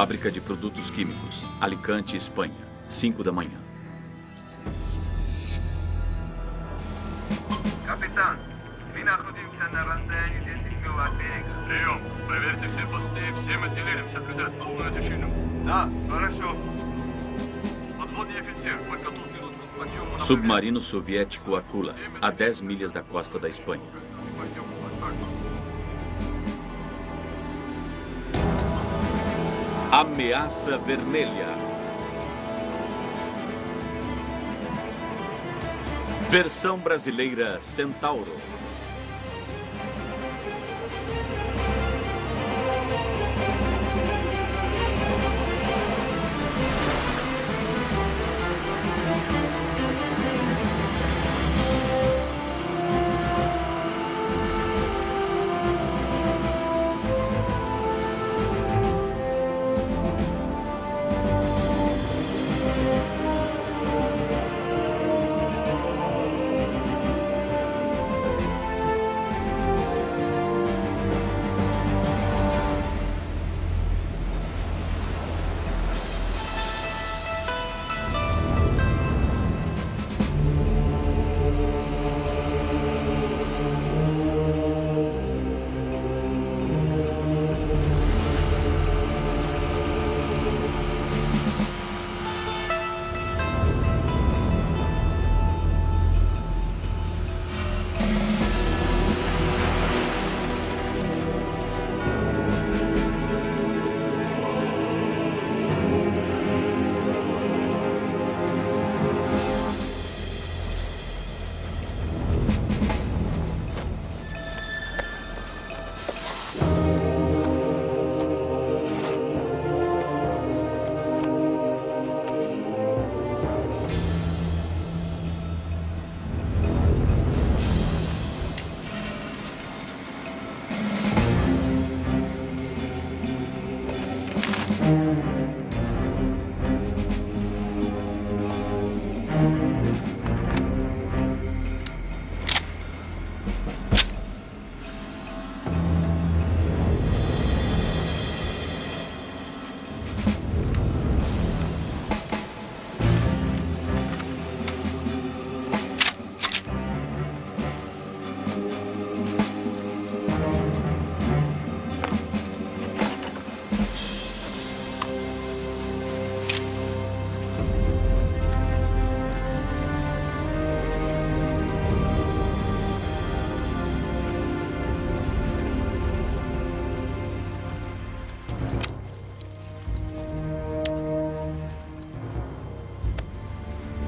Fábrica de produtos químicos, Alicante, Espanha. 5 da manhã. Kapitan, mina khudim sana randani destingo atberega. Прием. Проверьте все посты, всем отделениям соблюдать полную тишину. Да, хорошо. Подводный офицер, подготовьте лодку к подъему на Submarino soviético Akula, a 10 milhas da costa da Espanha. Ameaça Vermelha. Versão brasileira Centauro.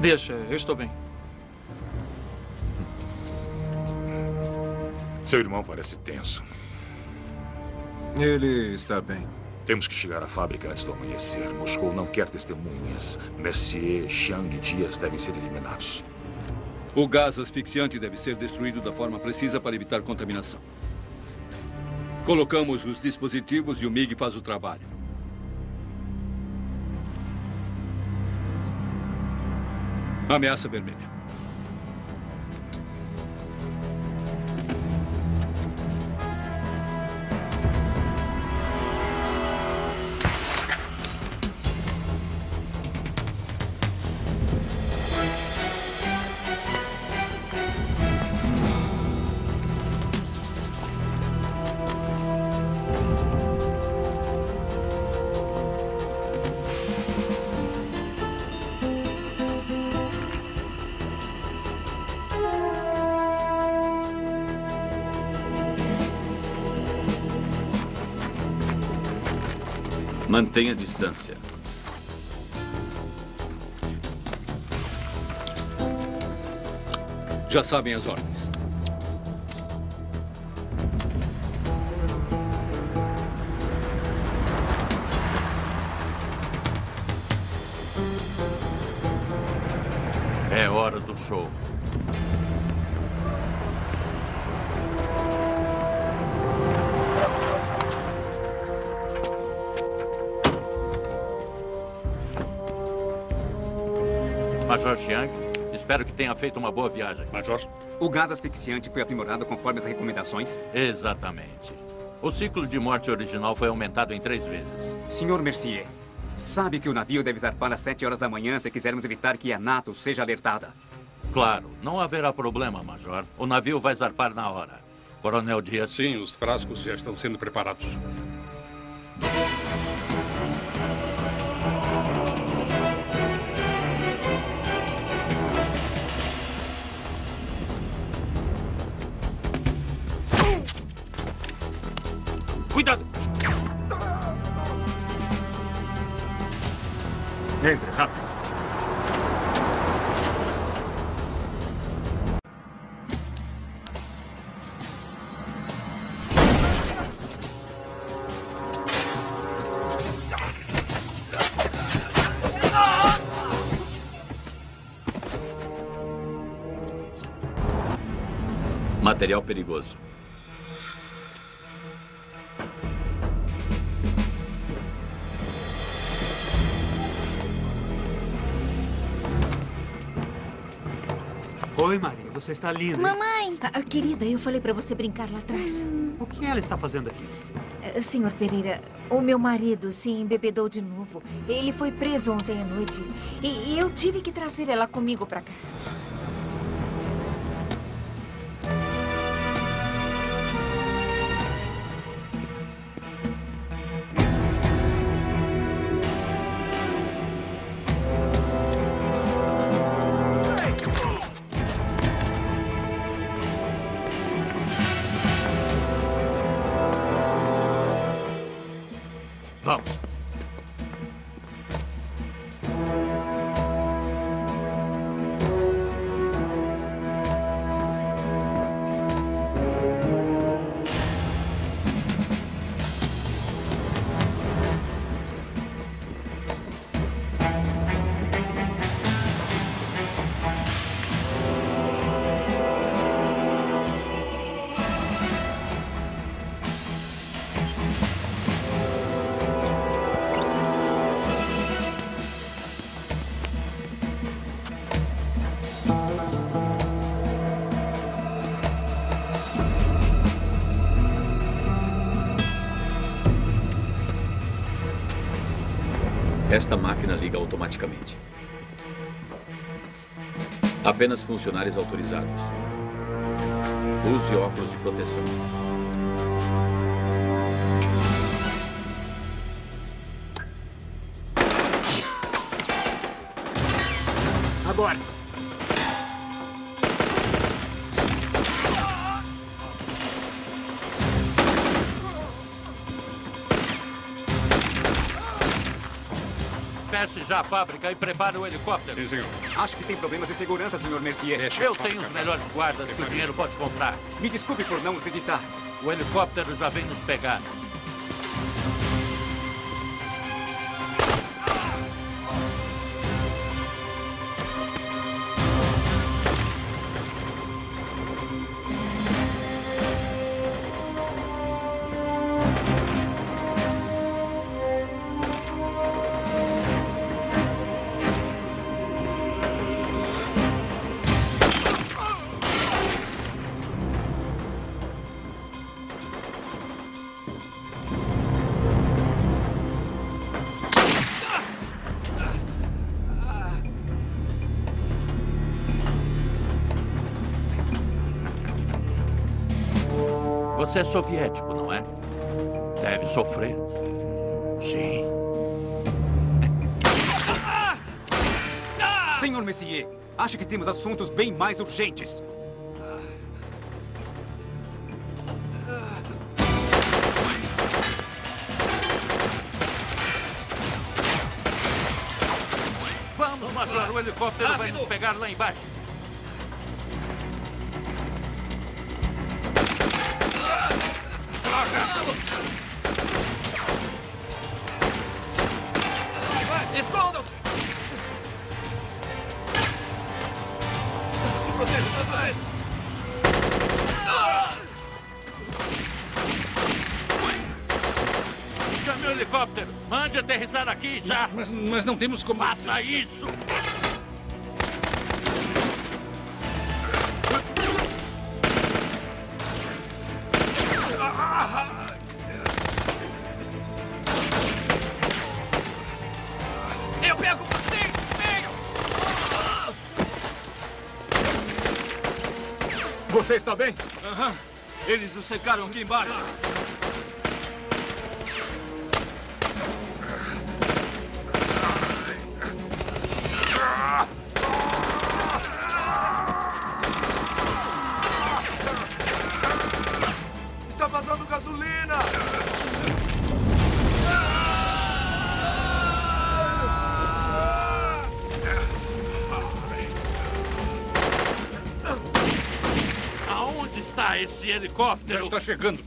Deixa, eu estou bem. Seu irmão parece tenso. Ele está bem. Temos que chegar à fábrica antes do amanhecer. Moscou não quer testemunhas. Mercier, Chang e Dias devem ser eliminados. O gás asfixiante deve ser destruído da forma precisa para evitar contaminação. Colocamos os dispositivos e o MiG faz o trabalho. Ameaça vermelha. Mantenha distância. Já sabem as ordens. É hora do show. Major Chiang, espero que tenha feito uma boa viagem. Major, O gás asfixiante foi aprimorado conforme as recomendações. Exatamente. O ciclo de morte original foi aumentado em três vezes. Senhor Mercier, sabe que o navio deve zarpar às 7 horas da manhã se quisermos evitar que a NATO seja alertada. Claro, não haverá problema, Major. O navio vai zarpar na hora. Coronel Dias. Sim, os frascos já estão sendo preparados. Material perigoso. Oi, Maria, você está linda. Mamãe! Ah, querida, eu falei pra você brincar lá atrás. O que ela está fazendo aqui? Eh, Senhor Pereira, o meu marido se embebedou de novo. Ele foi preso ontem à noite. E, eu tive que trazer ela comigo pra cá. Automaticamente. Apenas funcionários autorizados. Use óculos de proteção. Feche já a fábrica e prepare o helicóptero. Sim, senhor. Acho que tem problemas de segurança, senhor Mercier. Eu tenho os melhores guardas que o dinheiro pode comprar. Me desculpe por não acreditar. O helicóptero já vem nos pegar. Você é soviético, não é? Deve sofrer. Sim. Senhor Messier, acho que temos assuntos bem mais urgentes. Vamos, Major. O helicóptero vai nos pegar lá embaixo. Nós não temos como. Faça isso! Eu pego você! Você está bem? Aham. Uhum. Eles nos secaram aqui embaixo. Está chegando.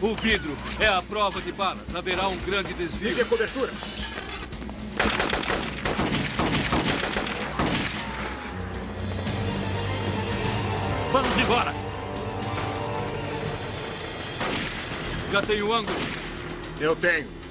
O vidro é a prova de balas. Haverá um grande desvio. Ligue a cobertura. Vamos embora! Já tem o ângulo. Eu tenho.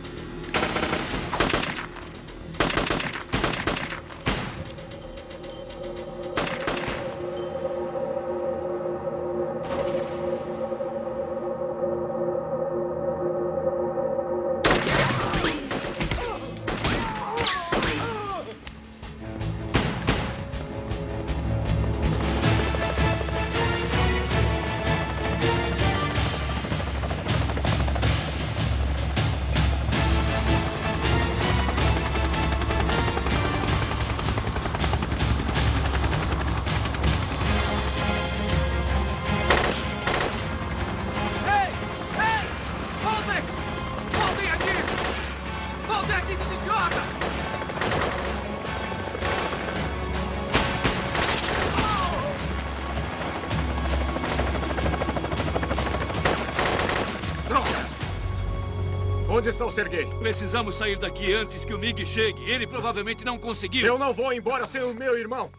Onde está o Sergei? Precisamos sair daqui antes que o Mig chegue. Ele provavelmente não conseguiu. Eu não vou embora sem o meu irmão.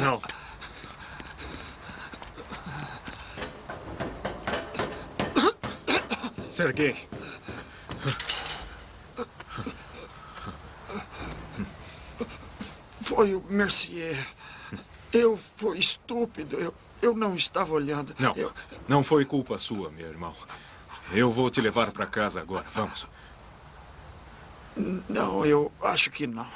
Não. Sergei. Foi o Mercier. Eu eu não estava olhando. Não, Eu- não foi culpa sua, meu irmão. Eu vou te levar para casa agora. Vamos. Não, eu acho que não.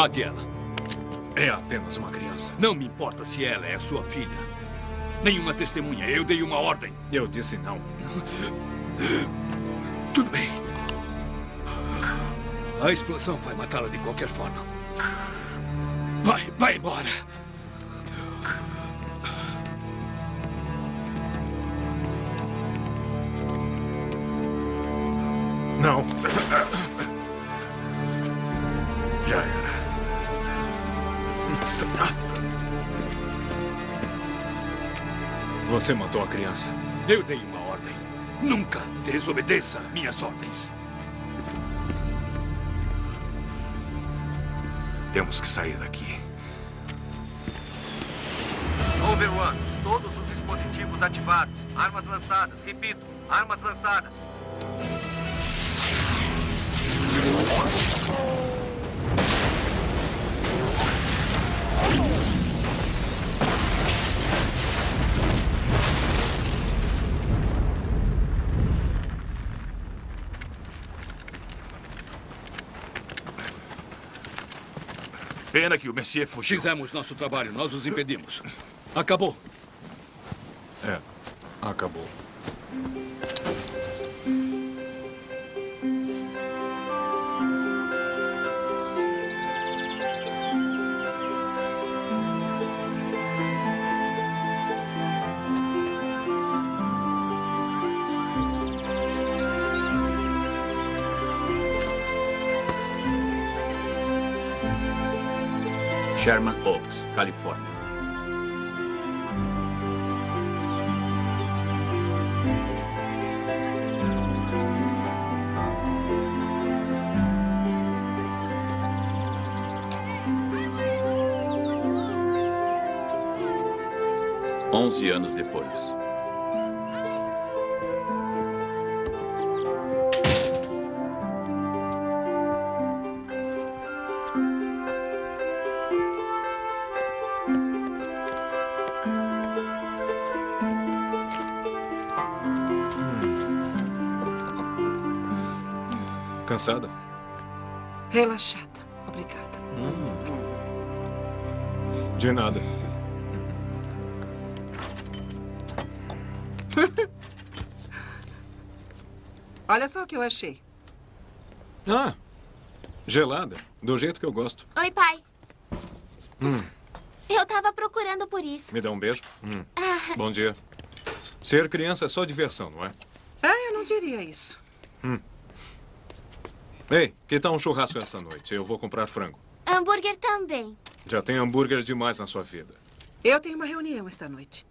Mate ela. É apenas uma criança. Não me importa se ela é sua filha. Nenhuma testemunha. Eu dei uma ordem. Eu disse não. Tudo bem. A explosão vai matá-la de qualquer forma. Vai, vai embora. Não. Você matou a criança. Eu dei uma ordem. Nunca desobedeça minhas ordens. Temos que sair daqui. Overone, todos os dispositivos ativados. Armas lançadas. Repito, armas lançadas. Pena que o Messier fugiu. Fizemos nosso trabalho, nós os impedimos. Acabou. É, acabou. Sherman Oaks, Califórnia. Onze anos depois. Cansada? Relaxada. Obrigada. De nada. Olha só o que eu achei. Ah, gelada. Do jeito que eu gosto. Oi, pai. Hum, Eu tava procurando por isso. me dá um beijo? Hum, Ah, Bom dia. Ser criança é só diversão, não é? Ah, eu não diria isso. Hum. Ei, que tal um churrasco essa noite? Eu vou comprar frango. hambúrguer também. Já tem hambúrguer demais na sua vida. Eu tenho uma reunião esta noite.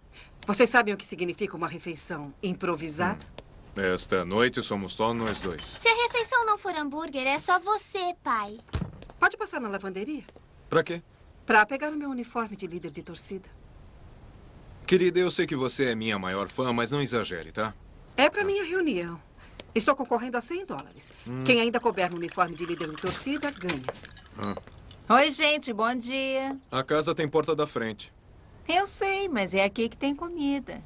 Vocês sabem o que significa uma refeição improvisada? Esta noite somos só nós dois. Se a refeição não for hambúrguer, é só você, pai. Pode passar na lavanderia? Pra quê? Pra pegar o meu uniforme de líder de torcida. Querida, eu sei que você é minha maior fã, mas não exagere, tá? É pra minha reunião. Estou concorrendo a 100 dólares. Hum. Quem ainda couber no uniforme de líder de torcida, ganha. Ah, Oi, gente, bom dia. a casa tem porta da frente. Eu sei, mas é aqui que tem comida.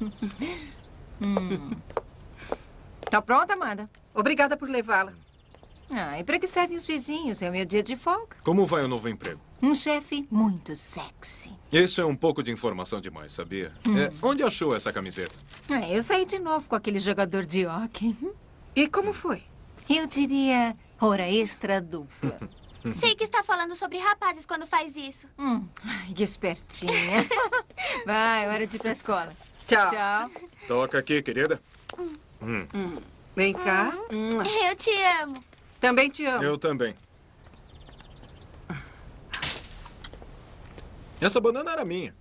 hum. Tá pronta, Amanda? Obrigada por levá-la. Ah, e para que servem os vizinhos? É o meu dia de folga. Como vai o novo emprego? Um chefe muito sexy. Isso é um pouco de informação demais, sabia? Hum. É, onde achou essa camiseta? Ah, eu saí de novo com aquele jogador de hóquei. E como foi? Eu diria hora extra dupla. Sei que está falando sobre rapazes quando faz isso. Hum, ai, que espertinha. Vai, hora de ir pra escola. Tchau. Tchau. Toca aqui, querida. Hum. Vem cá. Eu te amo. Também te amo. Eu também. Essa banana era minha.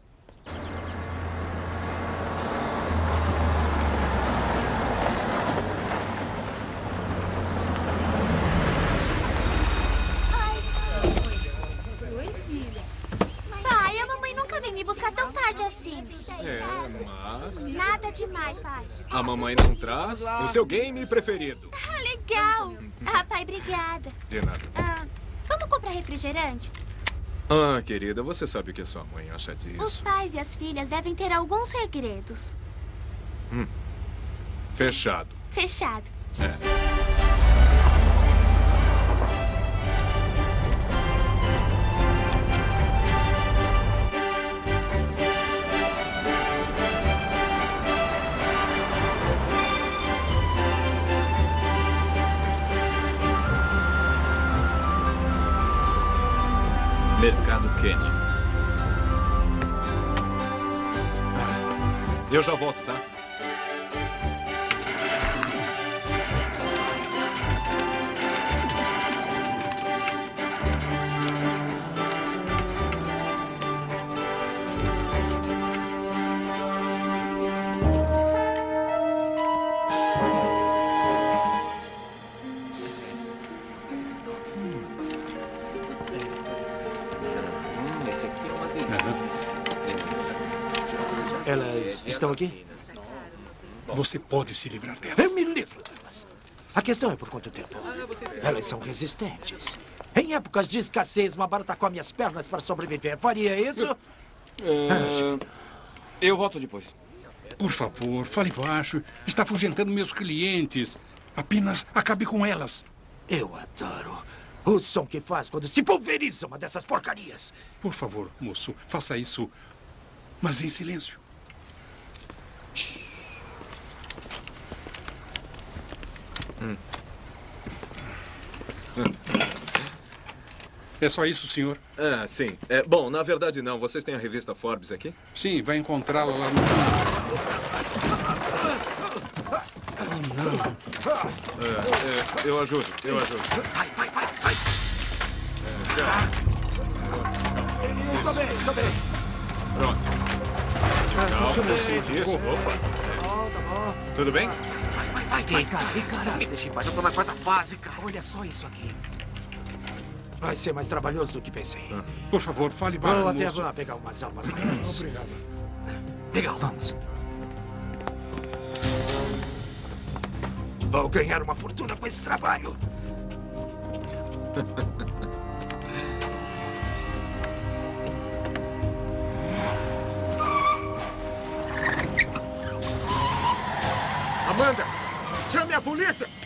Pai, a mamãe nunca vem me buscar tão tarde assim. É, mas. Nada demais, pai. A mamãe não traz o seu game preferido. Ah, legal. Ah, pai, obrigada. De nada. Ah, vamos comprar refrigerante? Ah, querida, você sabe o que sua mãe acha Os disso. pais e as filhas devem ter alguns segredos. Hum. Fechado. Fechado. É. Eu já volto, tá? Esse aqui é uma delícia. Elas estão aqui? Você pode se livrar delas. Eu me livro delas. A questão é por quanto tempo. Elas são resistentes. Em épocas de escassez, uma barata come as pernas para sobreviver. Faria isso? É, eu volto depois. Por favor, fale baixo. Está afugentando meus clientes. Apenas acabe com elas. Eu adoro o som que faz quando se pulveriza uma dessas porcarias. Por favor, moço, faça isso, mas em silêncio. É só isso, senhor? Ah, sim. É, bom, na verdade não. Vocês têm a revista Forbes aqui? Sim, vai encontrá-la lá no É, é, eu ajudo, eu ajudo. Vai, vai, vai, vai. É, bem, estou bem. Pronto. Ah, bem. sim, disso. Opa. Tudo bem? Vai, vai, vai, cara. Ei, cara. Me deixa em paz, eu tô na quarta fase, cara. Olha só isso aqui. Vai ser mais trabalhoso do que pensei. Por favor, fale baixo, Vou até moço. lá pegar umas almas maiores. Obrigado. Legal, vamos. Vou ganhar uma fortuna com esse trabalho. polícia!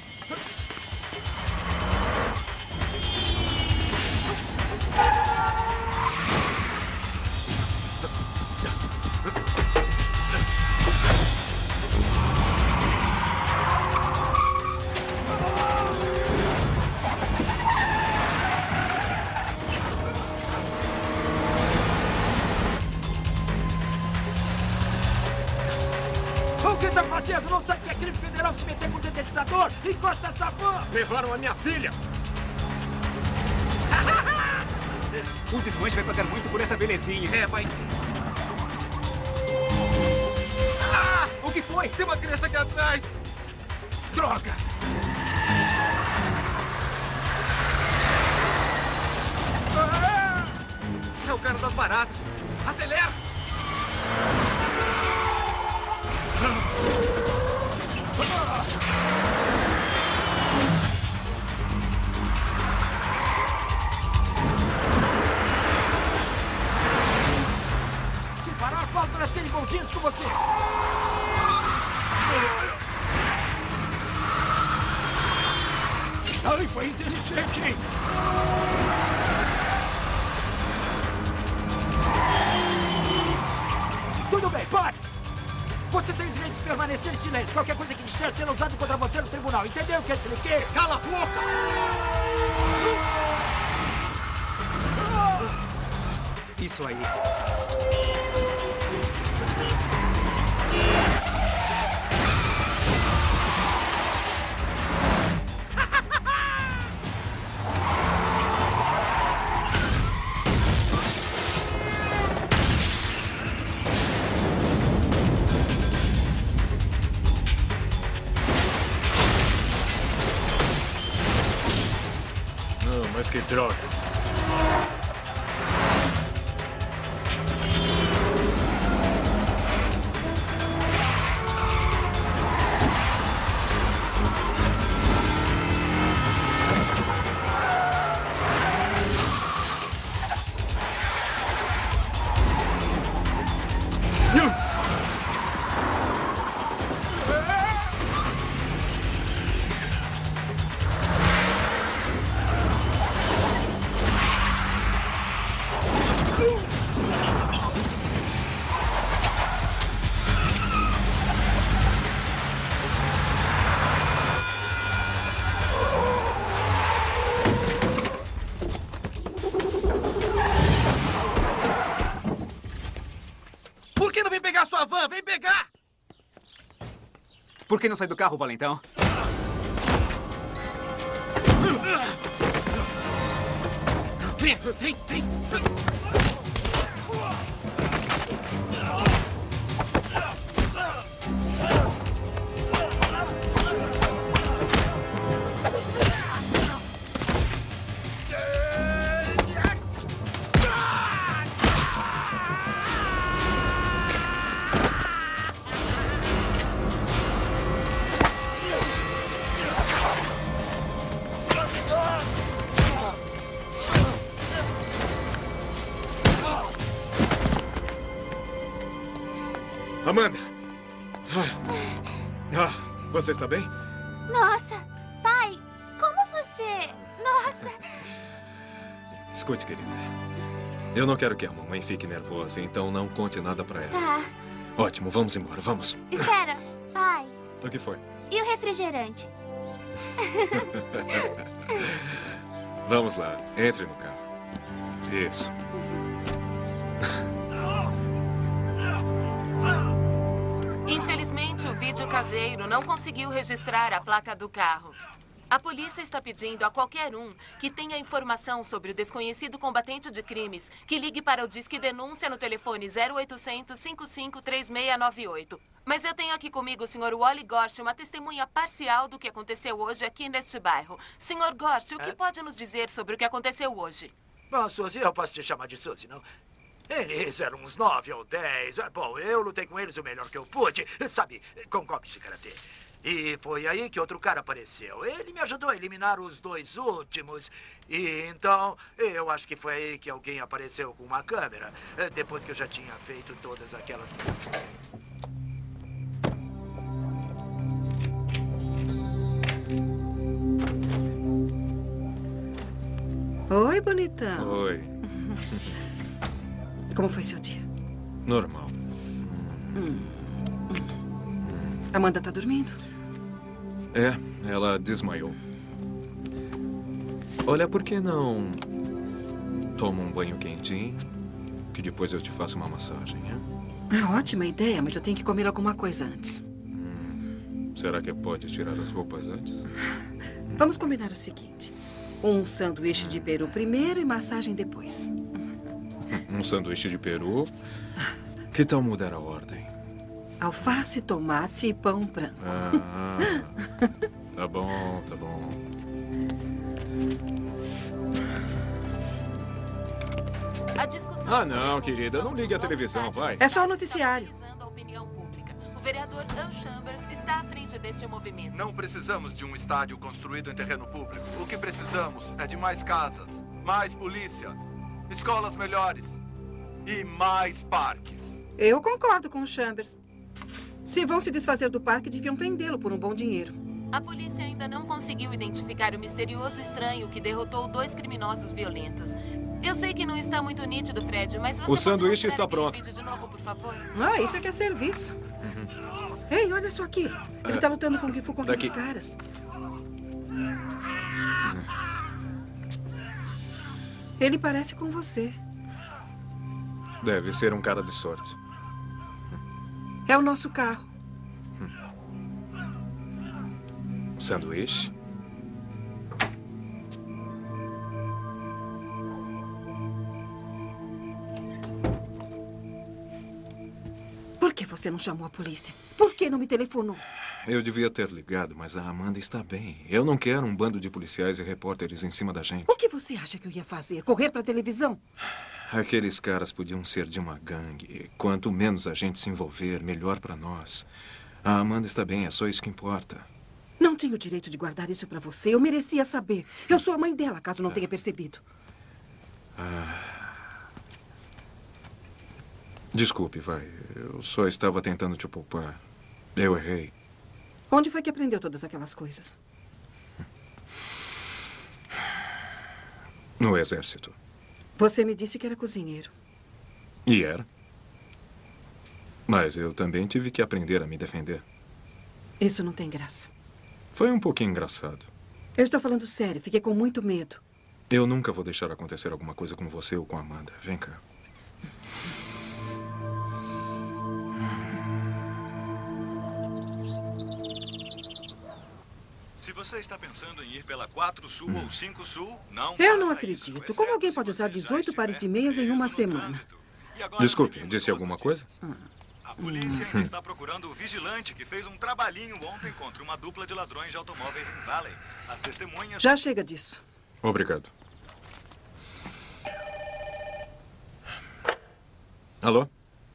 Levaram a minha Ai, foi inteligente! Tudo bem, pare! Você tem o direito de permanecer em silêncio. Qualquer coisa que disser será usado contra você no tribunal. Entendeu o que eu expliquei? Cala a boca! Isso aí. Não, que não sai do carro, Valentão? Vem, vem, você está bem? Nossa, pai, como você... Nossa, Escute, querida. Eu não quero que a mamãe fique nervosa, então não conte nada pra ela. tá. Ótimo, vamos embora, vamos. Espera, pai, O que foi? e o refrigerante? Vamos lá, entre no carro. Isso. Vídeo caseiro não conseguiu registrar a placa do carro. A polícia está pedindo a qualquer um que tenha informação sobre o desconhecido combatente de crimes que ligue para o Disque Denúncia no telefone 0800 55 3698. Mas eu tenho aqui comigo o Sr. Wally Gort, uma testemunha parcial do que aconteceu hoje aqui neste bairro. Sr. Gort, o que pode nos dizer sobre o que aconteceu hoje? Bom, Suzy, eu posso te chamar de Suzy, não? Eles eram uns nove ou dez. É, Bom, eu lutei com eles o melhor que eu pude, sabe, com golpes de karatê. E foi aí que outro cara apareceu. Ele me ajudou a eliminar os dois últimos. E então, eu acho que foi aí que alguém apareceu com uma câmera. eh, Depois que eu já tinha feito todas aquelas. Oi, bonitão. Oi. Como foi seu dia? Normal. Hum. Amanda tá dormindo? É, ela desmaiou. Olha, por que não toma um banho quentinho, que depois eu te faço uma massagem, hein? É ótima ideia, mas eu tenho que comer alguma coisa antes. Será que pode tirar as roupas antes? Vamos combinar o seguinte: um sanduíche de peru primeiro e massagem depois. Um sanduíche de peru. Que tal mudar a ordem? Alface, tomate e pão branco. Ah, tá bom, tá bom. A discussão Ah, não, a querida, não ligue a televisão, vai. É só o noticiário. O vereador Al Chambers está à frente deste movimento. Não precisamos de um estádio construído em terreno público. O que precisamos é de mais casas, mais polícia, escolas melhores e mais parques. Eu concordo com o Chambers. Se vão se desfazer do parque, deviam vendê-lo por um bom dinheiro. A polícia ainda não conseguiu identificar o misterioso estranho que derrotou dois criminosos violentos. Eu sei que não está muito nítido, Fred, mas você O pode sanduíche está pronto. vídeo de novo, por favor? Ah, isso é que é serviço. Ei, olha só aquilo. Ele É. tá lutando com o Gifu contra Daqui. os caras. Ele parece com você. Deve ser um cara de sorte. É o nosso carro. Sanduíche? Por que você não chamou a polícia? Por que não me telefonou? Eu devia ter ligado, mas a Amanda está bem. Eu não quero um bando de policiais e repórteres em cima da gente. O que você acha que eu ia fazer? Correr pra televisão? Aqueles caras podiam ser de uma gangue. Quanto menos a gente se envolver, melhor para nós. A Amanda está bem, é só isso que importa. Não tinha o direito de guardar isso pra você. Eu merecia saber. Eu sou a mãe dela, caso não tenha percebido. Ah. Desculpe, vai. Eu só estava tentando te poupar. Eu errei. Onde foi que aprendeu todas aquelas coisas? No exército. Você me disse que era cozinheiro. E era. Mas eu também tive que aprender a me defender. Isso não tem graça. Foi um pouquinho engraçado. Eu estou falando sério. Fiquei com muito medo. Eu nunca vou deixar acontecer alguma coisa com você ou com a Amanda. Vem cá. Se você está pensando em ir pela 4 Sul ou 5 Sul, não Eu não acredito. Como alguém pode usar 18 pares de meias em uma semana? Desculpe, disse alguma coisa? A polícia ainda está procurando o vigilante que fez um trabalhinho ontem contra uma dupla de ladrões de automóveis em Valley. As testemunhas... Já chega disso. Obrigado. Alô?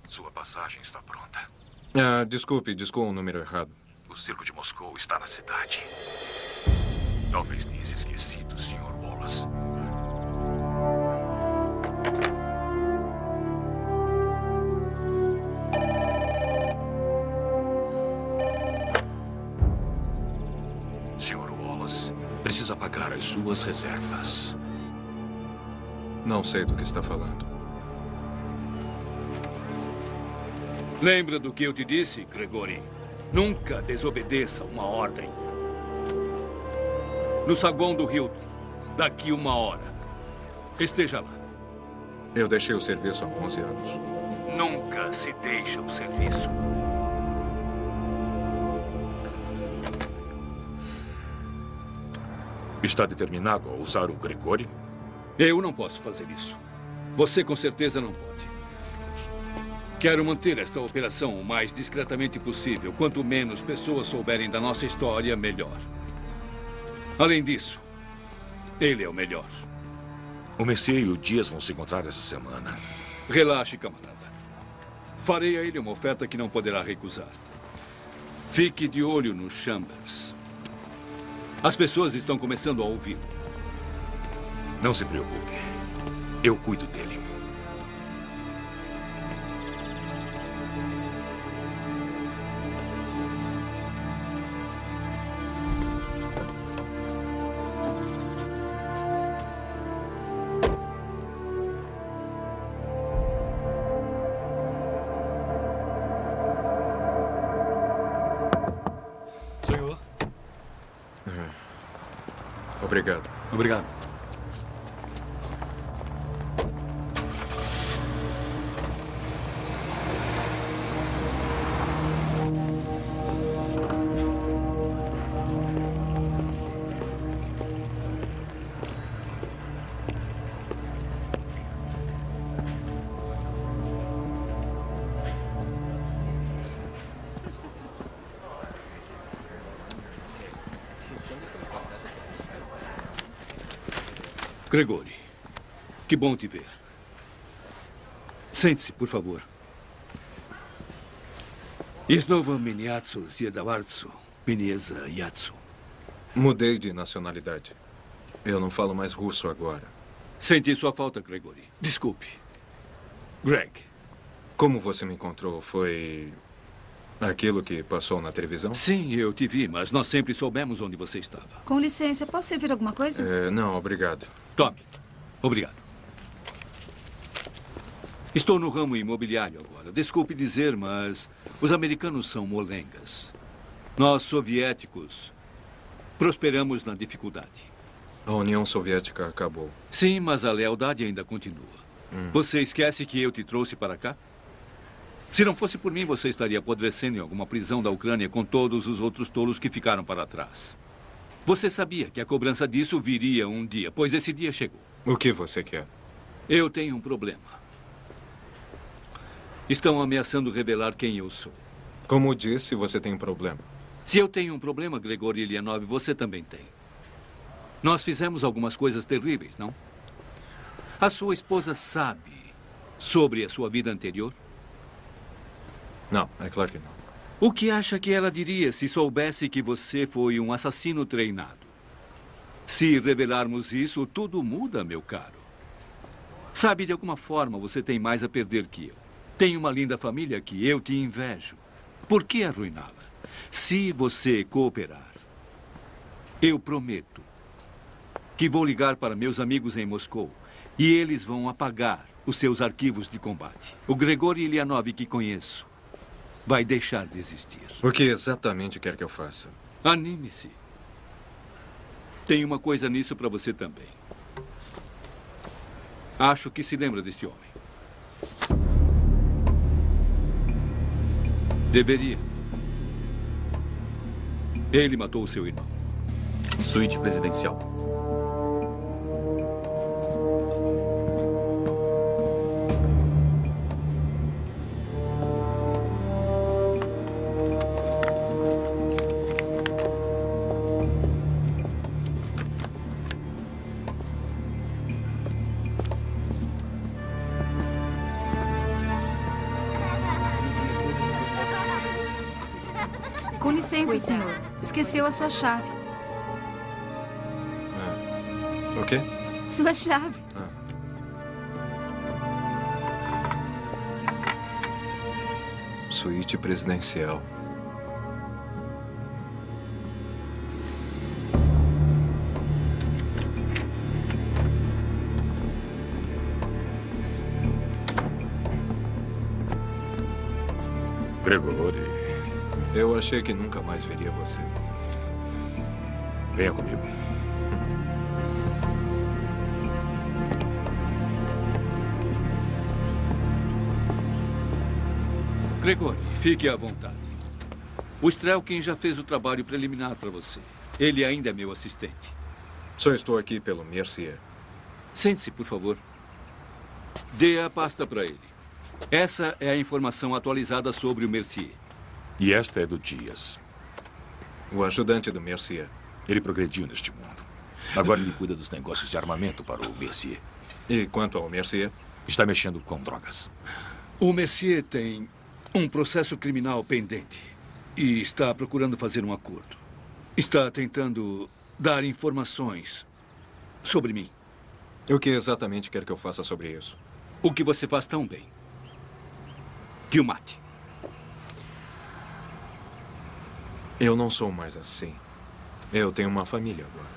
Sua passagem está pronta. Ah, desculpe, discou o número errado. O circo de Moscou está na cidade. Talvez tenha se esquecido, Sr. Wallace. Sr. Wallace, precisa pagar as suas reservas. Não sei do que está falando. Lembra do que eu te disse, Gregory? Nunca desobedeça uma ordem. No saguão do Hilton, daqui uma hora. Esteja lá. Eu deixei o serviço há 11 anos. Nunca se deixa o serviço. Está determinado a usar o Gregori? Eu não posso fazer isso. Você com certeza não pode. Quero manter esta operação o mais discretamente possível. Quanto menos pessoas souberem da nossa história, melhor. Além disso, ele é o melhor. O Messier e o Dias vão se encontrar essa semana. Relaxe, camarada. Farei a ele uma oferta que não poderá recusar. Fique de olho nos Chambers. As pessoas estão começando a ouvi-lo. Não se preocupe. Eu cuido dele. Gregori, que bom te ver. Sente-se, por favor. Iznova Miniatsu Ziedawartsu Minieza Yatsu. Mudei de nacionalidade. Eu não falo mais russo agora. Senti sua falta, Gregory. Desculpe. Greg. Como você me encontrou? Foi aquilo que passou na televisão? Sim, eu te vi, mas nós sempre soubemos onde você estava. Com licença, posso servir alguma coisa? É, não, obrigado. Tome. Obrigado. Estou no ramo imobiliário agora. Desculpe dizer, mas os americanos são molengas. Nós, soviéticos, prosperamos na dificuldade. A União Soviética acabou. Sim, mas a lealdade ainda continua. Hum. Você esquece que eu te trouxe para cá? Se não fosse por mim, você estaria apodrecendo em alguma prisão da Ucrânia com todos os outros tolos que ficaram para trás. Você sabia que a cobrança disso viria um dia, pois esse dia chegou. O que você quer? Eu tenho um problema. Estão ameaçando revelar quem eu sou. Como disse, você tem um problema. Se eu tenho um problema, Gregor Ilianov, você também tem. Nós fizemos algumas coisas terríveis, não? A sua esposa sabe sobre a sua vida anterior? Não, é claro que não. O que acha que ela diria se soubesse que você foi um assassino treinado? Se revelarmos isso, tudo muda, meu caro. Sabe, de alguma forma você tem mais a perder que eu. Tem uma linda família que eu te invejo. Por que arruiná-la? Se você cooperar, eu prometo que vou ligar para meus amigos em Moscou e eles vão apagar os seus arquivos de combate. O Gregor Ilianov que conheço vai deixar de existir. O que exatamente quer que eu faça? Anime-se. Tem uma coisa nisso para você também. Acho que se lembra desse homem. Deveria. Ele matou o seu irmão. Suíte presidencial. Senhor. Esqueceu a sua chave. O quê? Sua chave. Suíte presidencial. Gregori. Eu achei que nunca mais veria você. Venha comigo. Gregori, fique à vontade. O Strelkin já fez o trabalho preliminar para você. Ele ainda é meu assistente. Só estou aqui pelo Mercier. Sente-se, por favor. Dê a pasta para ele. Essa é a informação atualizada sobre o Mercier. E esta é do Dias. O ajudante do Mercier. Ele progrediu neste mundo. Agora ele cuida dos negócios de armamento para o Mercier. E quanto ao Mercier? Está mexendo com drogas. O Mercier tem um processo criminal pendente e está procurando fazer um acordo. Está tentando dar informações sobre mim. O que exatamente quer que eu faça sobre isso? O que você faz tão bem. Que o mate. Eu não sou mais assim. Eu tenho uma família agora.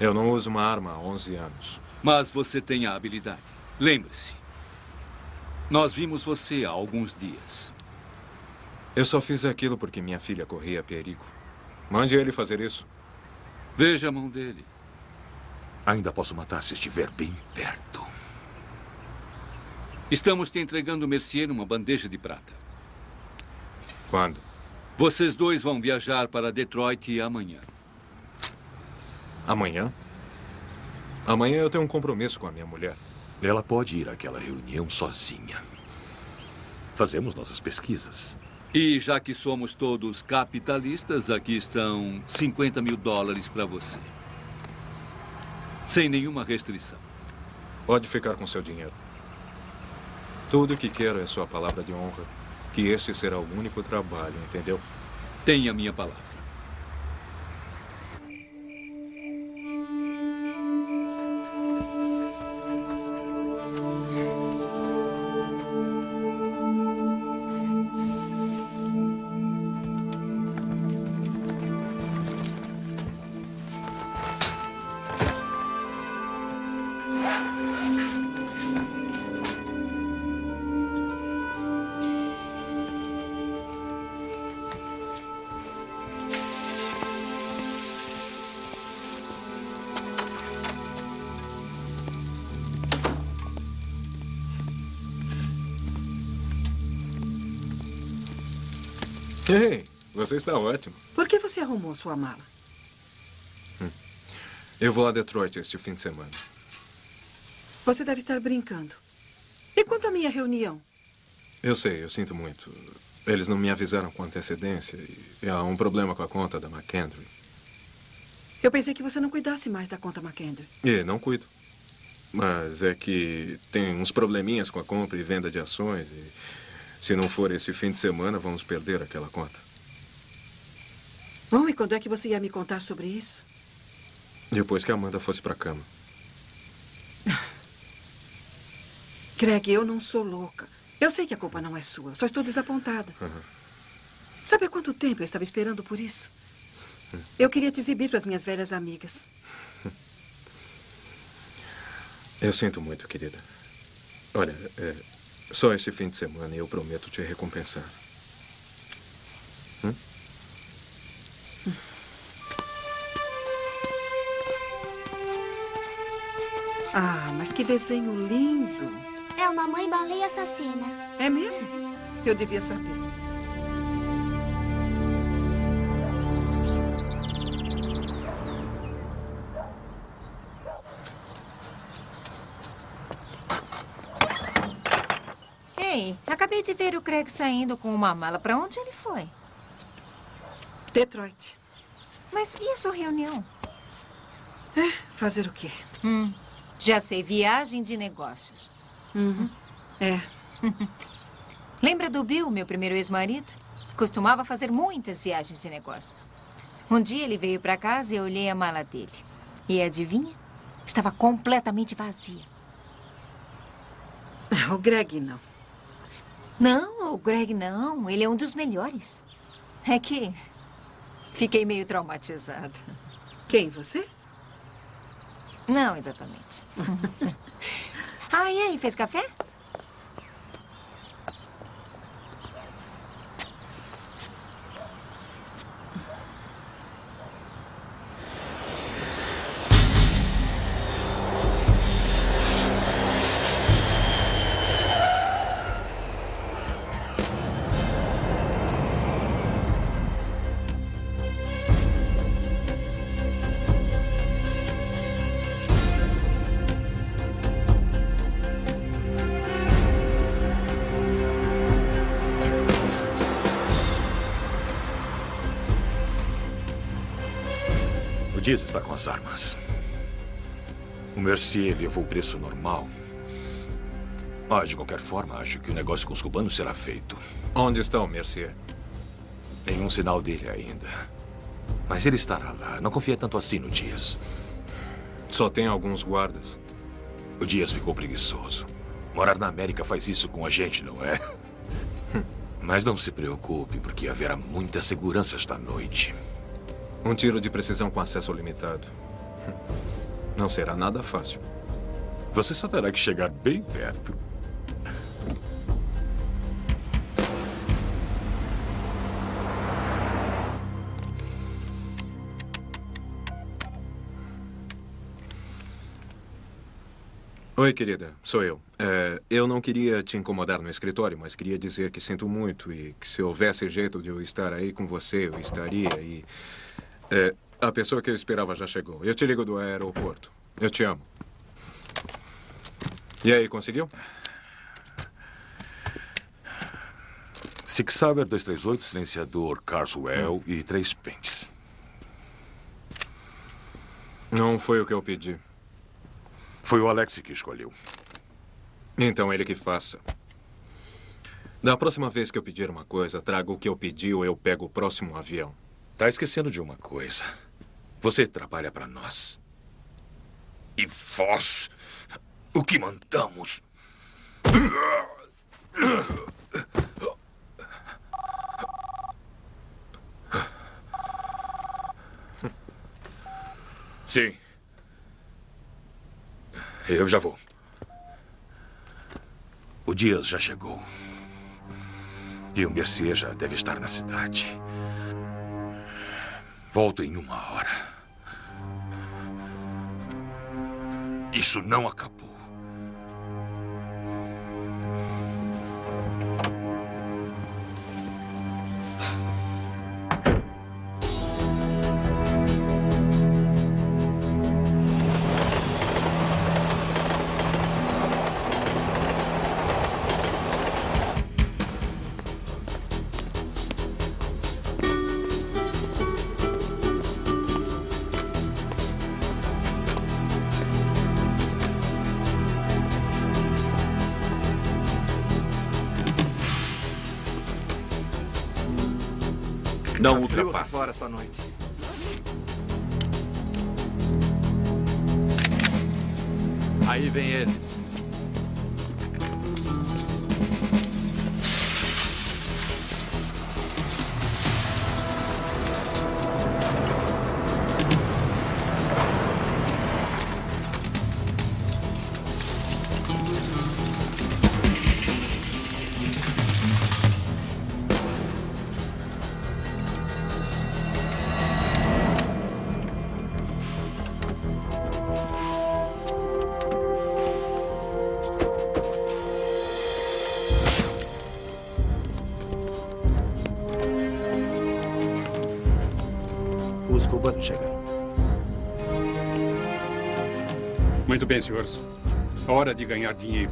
Eu não uso uma arma há 11 anos. Mas você tem a habilidade. Lembre-se. Nós vimos você há alguns dias. Eu só fiz aquilo porque minha filha corria perigo. Mande ele fazer isso. Veja a mão dele. Ainda posso matar se estiver bem perto. Estamos te entregando o Mercier numa bandeja de prata. Quando? Vocês dois vão viajar para Detroit amanhã. Amanhã? Amanhã eu tenho um compromisso com a minha mulher. Ela pode ir àquela reunião sozinha. Fazemos nossas pesquisas. E já que somos todos capitalistas, aqui estão 50 mil dólares para você. Sem nenhuma restrição. Pode ficar com seu dinheiro. Tudo o que quero é sua palavra de honra. Que este será o único trabalho, entendeu? Tenha minha palavra. Você está ótimo. Por que você arrumou sua mala? Eu vou a Detroit este fim de semana. Você deve estar brincando. E quanto à minha reunião? Eu sei, eu sinto muito. Eles não me avisaram com antecedência e há um problema com a conta da McKendry. Eu pensei que você não cuidasse mais da conta McKendry. E não cuido. Mas é que tem uns probleminhas com a compra e venda de ações e se não for esse fim de semana, vamos perder aquela conta. Bom, e quando é que você ia me contar sobre isso? Depois que a Amanda fosse para a cama. Greg, eu não sou louca. Eu sei que a culpa não é sua. Só estou desapontada. Uhum. Sabe há quanto tempo eu estava esperando por isso? Eu queria te exibir para as minhas velhas amigas. Eu sinto muito, querida. Olha, é, só esse fim de semana eu prometo te recompensar. Hum? Ah, mas que desenho lindo. É uma mãe baleia assassina. É mesmo? Eu devia saber. Ei, acabei de ver o Craig saindo com uma mala. Para onde ele foi? Detroit. Mas e a sua reunião? É, fazer o quê? Hum, já sei, viagem de negócios. Uhum. É. Lembra do Bill, meu primeiro ex-marido? Costumava fazer muitas viagens de negócios. Um dia ele veio para casa e eu olhei a mala dele. E adivinha? Estava completamente vazia. O Greg não. Não, o Greg não. Ele é um dos melhores. É que fiquei meio traumatizada. Quem, você? Não, exatamente. ah, e aí, fez café? Dias está com as armas. O Mercier levou o preço normal. Mas, de qualquer forma, acho que o negócio com os cubanos será feito. Onde está o Mercier? Nenhum sinal dele ainda. Mas ele estará lá. Não confia tanto assim no Dias. Só tem alguns guardas. O Dias ficou preguiçoso. Morar na América faz isso com a gente, não é? Mas não se preocupe, porque haverá muita segurança esta noite. Um tiro de precisão com acesso limitado. Não será nada fácil. Você só terá que chegar bem perto. Oi, querida. Sou eu. É, eu não queria te incomodar no escritório, mas queria dizer que sinto muito e que se houvesse jeito de eu estar aí com você, eu estaria e... É, a pessoa que eu esperava já chegou. Eu te ligo do aeroporto. Eu te amo. E aí, conseguiu? Six Sauer 238, silenciador Carswell e três pentes. Não foi o que eu pedi. Foi o Alex que escolheu. Então ele que faça. Da próxima vez que eu pedir uma coisa, traga o que eu pedi ou eu pego o próximo avião. Tá esquecendo de uma coisa. Você trabalha para nós. E vós, o que mandamos? Sim. Eu já vou. O Dias já chegou. E o Mercier já deve estar na cidade. Volto em uma hora. Isso não acabou. Senhores. Hora de ganhar dinheiro.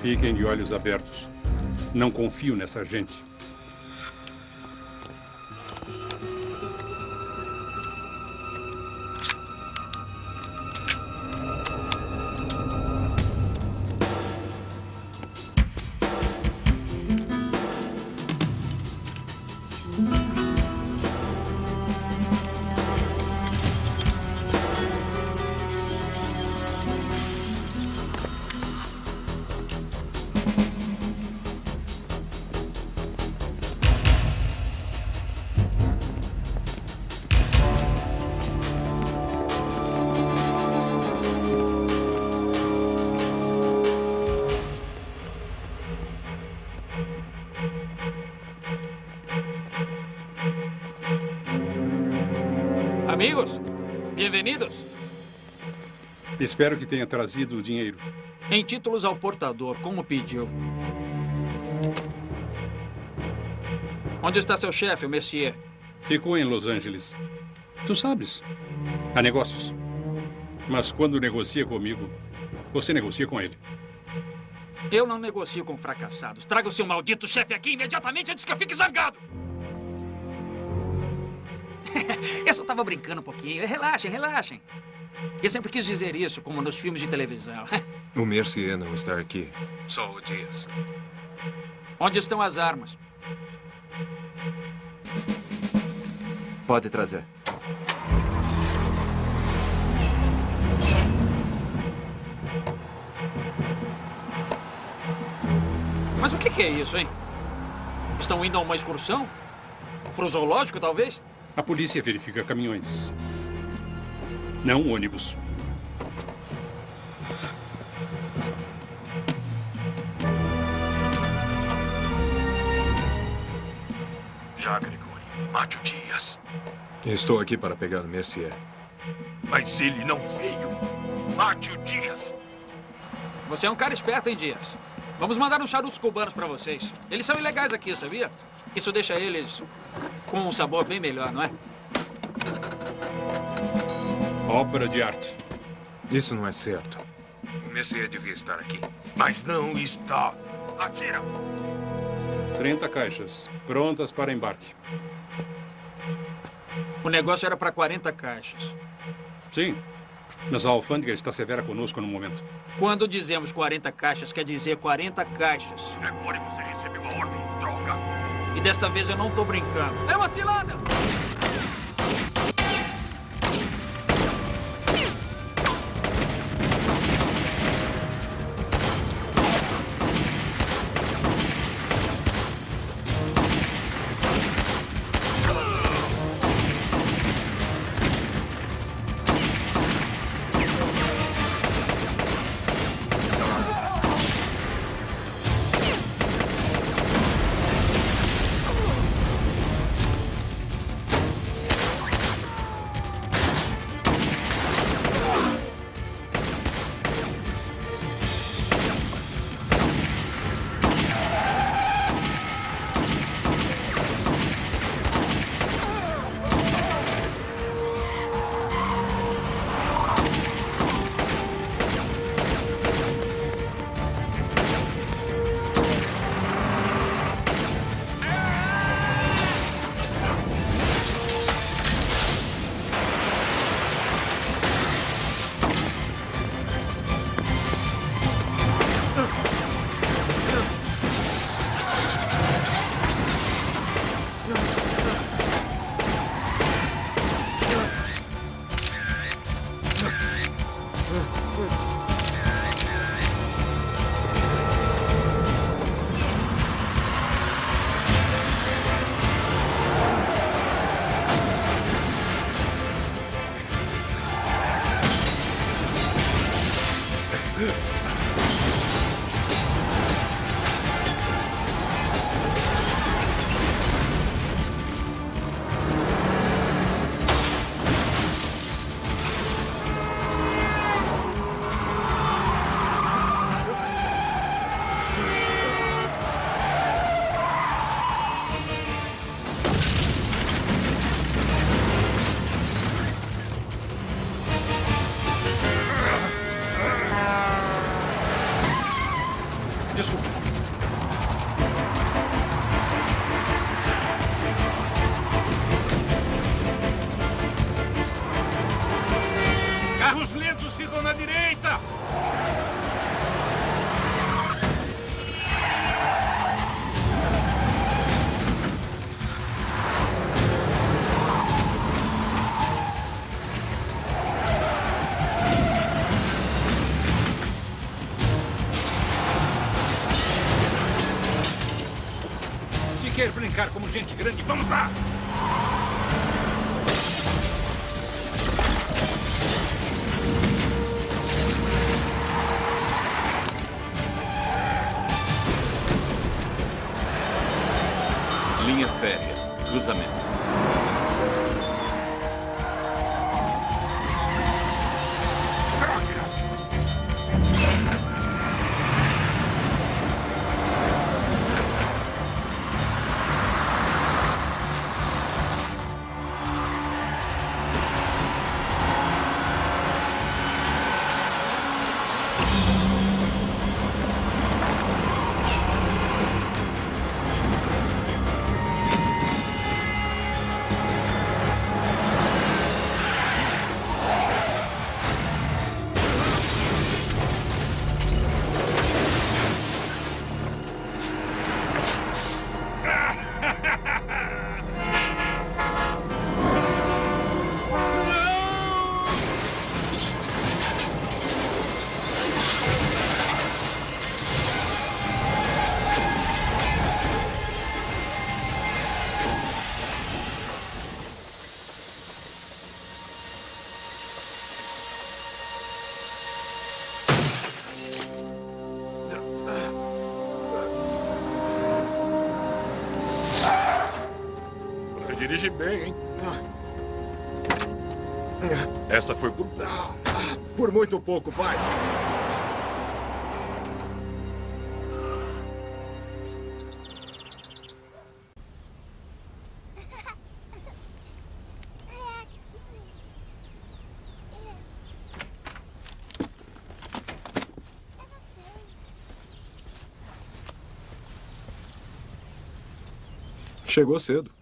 Fiquem de olhos abertos. Não confio nessa gente. Bem-vindos. Espero que tenha trazido o dinheiro. Em títulos ao portador, como pediu. Onde está seu chefe, o Messier? Ficou em Los Angeles. Tu sabes, há negócios. Mas quando negocia comigo, você negocia com ele. Eu não negocio com fracassados. Traga o seu maldito chefe aqui imediatamente antes que eu fique zangado. Eu só tava brincando um pouquinho. Relaxem, relaxem. Eu sempre quis dizer isso, como nos filmes de televisão. O Mercier não está aqui. Só o Dias. Onde estão as armas? Pode trazer. Mas o que que é isso, hein? Estão indo a uma excursão? Pro zoológico, talvez? A polícia verifica caminhões. Não ônibus. Jacques Cone, mate o Dias. Estou aqui para pegar o Mercier. Mas ele não veio. Mate o Dias. Você é um cara esperto, hein, Dias? Vamos mandar uns charutos cubanos pra vocês. Eles são ilegais aqui, sabia? Isso deixa eles com um sabor bem melhor, não é? Obra de arte. Isso não é certo. O Mercier devia estar aqui. Mas não está. Atira! 30 caixas, prontas para embarque. O negócio era para 40 caixas. Sim, mas a alfândega está severa conosco no momento. Quando dizemos 40 caixas, quer dizer 40 caixas. Agora você recebeu a ordem de troca. E desta vez eu não tô brincando. É uma cilada! Gente grande, vamos lá! Dirige bem, hein? Essa foi por Por muito pouco, vai. Chegou cedo.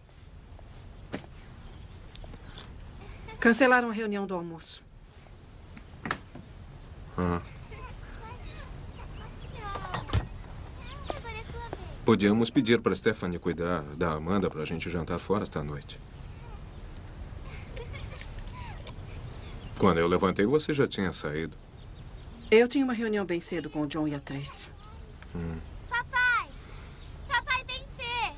Cancelaram a reunião do almoço. Ah. Podíamos pedir para Stephanie cuidar da Amanda para a gente jantar fora esta noite. Quando eu levantei, você já tinha saído. Eu tinha uma reunião bem cedo com o John e a Trace. Hum. Papai! Papai, bem ver!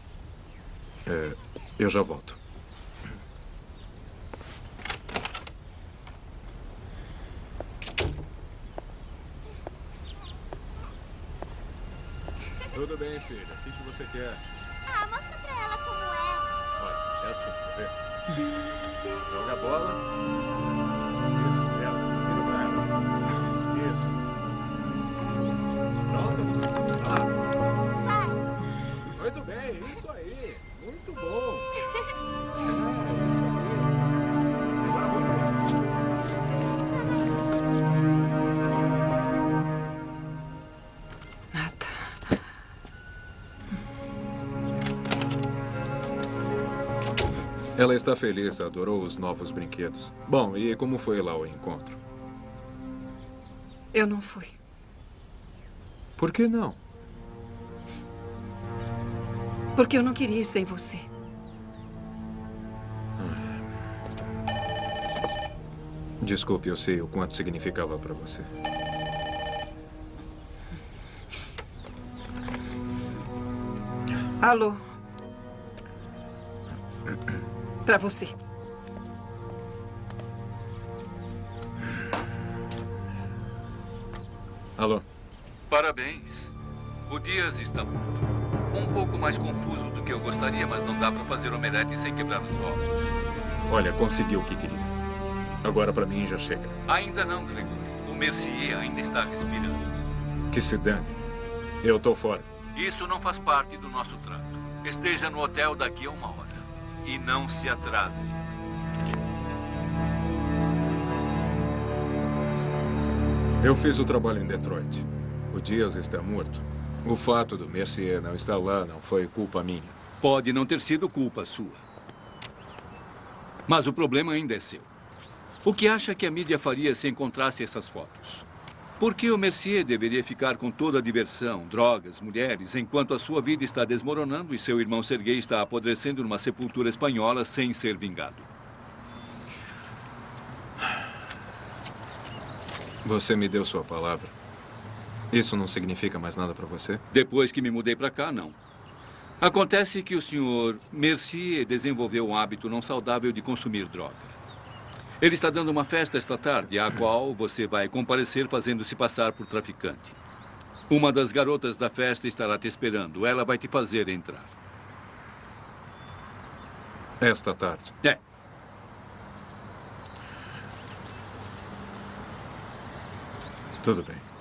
É, eu já volto. Tudo bem, filha. O que, que você quer? Ah, mostra pra ela como é. Olha, é assim, tá vendo? Joga a bola. Isso, ela. Tira pra ela. Isso. Pronto? Ah. Muito bem, isso aí. Muito bom. Ela está feliz, adorou os novos brinquedos. Bom, e como foi lá o encontro? Eu não fui. Por que não? Porque eu não queria ir sem você. Desculpe, eu sei o quanto significava para você. Alô? Pra você. Alô? Parabéns. O Dias está morto. Um pouco mais confuso do que eu gostaria, mas não dá para fazer omelete sem quebrar os ovos. Olha, conseguiu o que queria. Agora para mim já chega. Ainda não, Gregory. O Mercier ainda está respirando. Que se dane. Eu tô fora. Isso não faz parte do nosso trato. Esteja no hotel daqui a uma hora. E não se atrase. Eu fiz o trabalho em Detroit. O Dias está morto. O fato do Mercier não estar lá não foi culpa minha. Pode não ter sido culpa sua. Mas o problema ainda é seu. O que acha que a mídia faria se encontrasse essas fotos? Por que o Mercier deveria ficar com toda a diversão, drogas, mulheres, enquanto a sua vida está desmoronando e seu irmão Sergei está apodrecendo numa sepultura espanhola sem ser vingado? Você me deu sua palavra. Isso não significa mais nada para você? Depois que me mudei para cá, não. Acontece que o senhor Mercier desenvolveu um hábito não saudável de consumir droga. Ele está dando uma festa esta tarde, à qual você vai comparecer fazendo-se passar por traficante. Uma das garotas da festa estará te esperando. Ela vai te fazer entrar. Esta tarde? É. Tudo bem.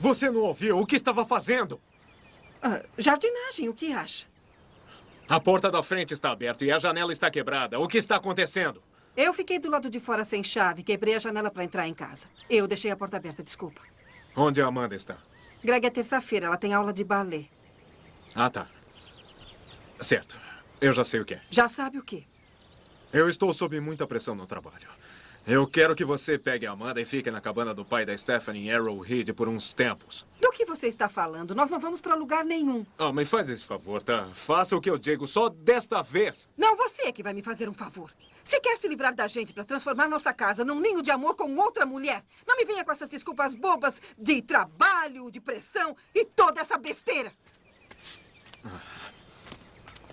Você não ouviu o que estava fazendo? Ah, jardinagem, o que acha? A porta da frente está aberta e a janela está quebrada. O que está acontecendo? Eu fiquei do lado de fora sem chave, quebrei a janela para entrar em casa. Eu deixei a porta aberta, desculpa. Onde a Amanda está? Greg é terça-feira, ela tem aula de balé. Ah, tá. Certo. Eu já sei o que é. Já sabe o quê? Eu estou sob muita pressão no trabalho. Eu quero que você pegue a Amanda e fique na cabana do pai da Stephanie em Arrowhead por uns tempos. Do que você está falando? Nós não vamos para lugar nenhum. Ah, mas faz esse favor, tá? Faça o que eu digo só desta vez. Não, você é que vai me fazer um favor. Se quer se livrar da gente para transformar nossa casa num ninho de amor com outra mulher, não me venha com essas desculpas bobas de trabalho, de pressão e toda essa besteira.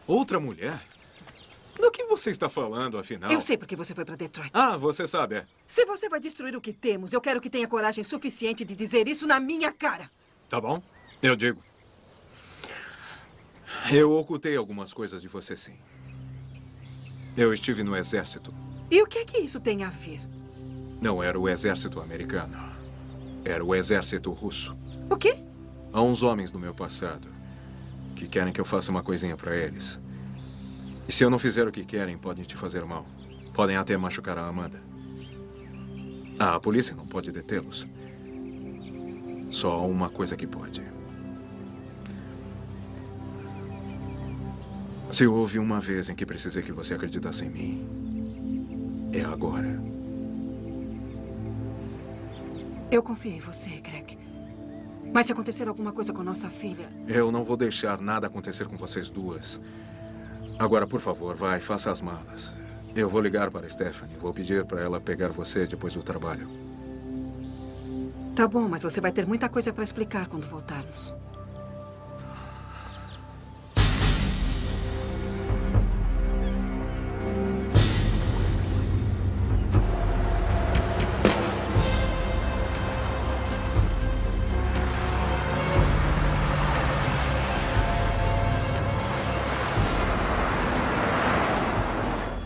Outra mulher? Do que você está falando, afinal? Eu sei porque você foi para Detroit. Ah, você sabe, é. Se você vai destruir o que temos, eu quero que tenha coragem suficiente de dizer isso na minha cara. Tá bom? Eu digo. Eu ocultei algumas coisas de você, sim. Eu estive no exército. E o que é que isso tem a ver? Não era o exército americano. Era o exército russo. O quê? Há uns homens no meu passado que querem que eu faça uma coisinha para eles. E se eu não fizer o que querem, podem te fazer mal. Podem até machucar a Amanda. Ah, a polícia não pode detê-los. Só há uma coisa que pode. Se houve uma vez em que precisei que você acreditasse em mim, é agora. Eu confio em você, Greg. Mas se acontecer alguma coisa com nossa filha, Eu não vou deixar nada acontecer com vocês duas. Agora, por favor, vai, faça as malas. Eu vou ligar para Stephanie. Vou pedir para ela pegar você depois do trabalho. tá bom, mas você vai ter muita coisa para explicar quando voltarmos.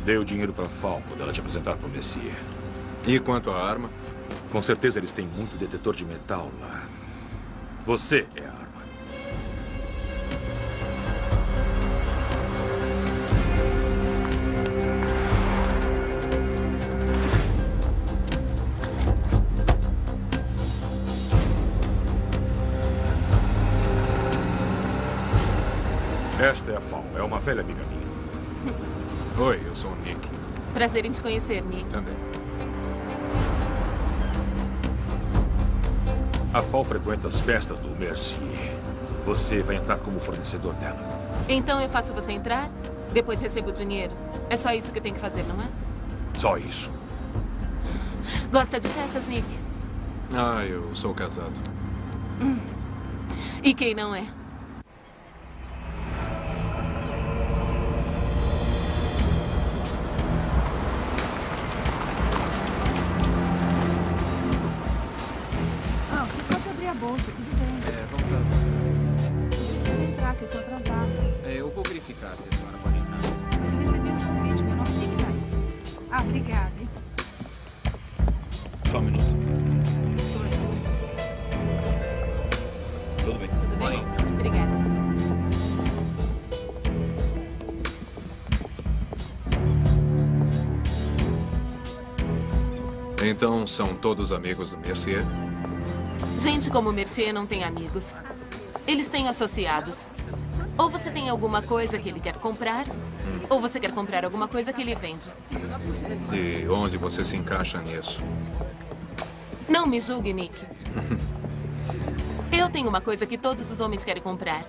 Dê o dinheiro para Fal quando ela te apresentar para o Messias. E quanto à arma? Com certeza eles têm muito detetor de metal lá. Você é a arma. Esta é a Fal. É uma velha amiga minha. Oi, eu sou o Nick. Prazer em te conhecer, Nick. Também. A Fal frequenta as festas do Mercier. Você vai entrar como fornecedor dela. Então eu faço você entrar, depois recebo o dinheiro. É só isso que eu tenho que fazer, não é? Só isso. Gosta de festas, Nick? Ah, eu sou casado. Hum. E quem não é? São todos amigos do Mercier? Gente como Mercier não tem amigos. Eles têm associados. Ou você tem alguma coisa que ele quer comprar, ou você quer comprar alguma coisa que ele vende. E onde você se encaixa nisso? Não me julgue, Nick. Eu tenho uma coisa que todos os homens querem comprar.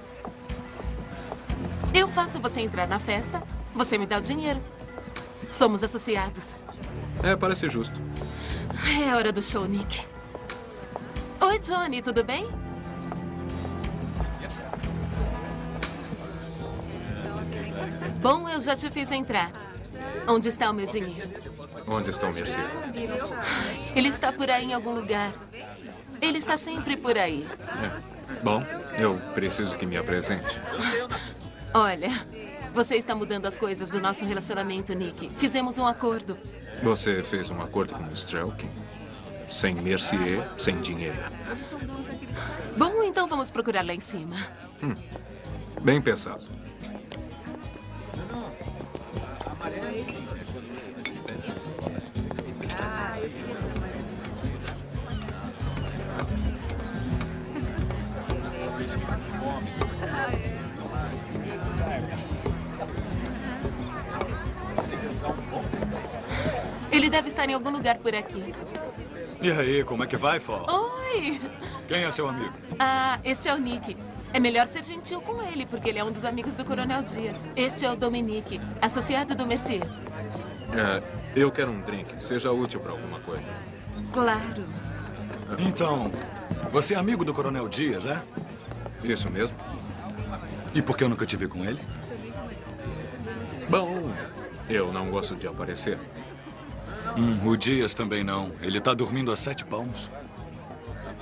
Eu faço você entrar na festa, você me dá o dinheiro. Somos associados. É, parece justo. É hora do show, Nick. Oi, Johnny, tudo bem? Bom, eu já te fiz entrar. Onde está o meu dinheiro? Onde está o Mercier? Ele está por aí em algum lugar. Ele está sempre por aí. É. Bom, eu preciso que me apresente. Olha, você está mudando as coisas do nosso relacionamento, Nick. Fizemos um acordo. Você fez um acordo com o Strelkin? Sem Mercier, sem dinheiro. Bom, então vamos procurar lá em cima. Hum. Bem pensado. Ele deve estar em algum lugar por aqui. E aí, como é que vai, Fall? Oi! Quem é seu amigo? Ah, este é o Nick. É melhor ser gentil com ele, porque ele é um dos amigos do Coronel Dias. Este é o Dominique, associado do Mercier. É, eu quero um drink. Seja útil para alguma coisa. Claro. Então, você é amigo do Coronel Dias, é? Isso mesmo. E por que eu nunca te vi com ele? Bom, eu não gosto de aparecer. Hum, o Dias também não. Ele está dormindo a sete palmos.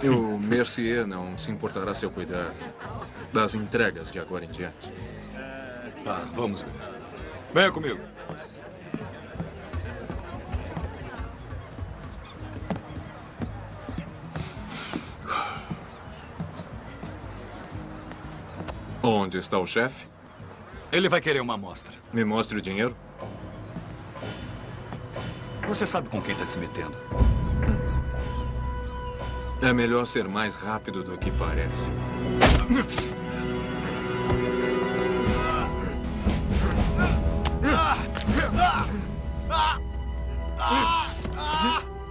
E o Mercier não se importará se eu cuidar das entregas de agora em diante. Tá, vamos ver. Venha comigo. Onde está o chefe? Ele vai querer uma amostra. Me mostre o dinheiro. Você sabe com quem está se metendo. É melhor ser mais rápido do que parece.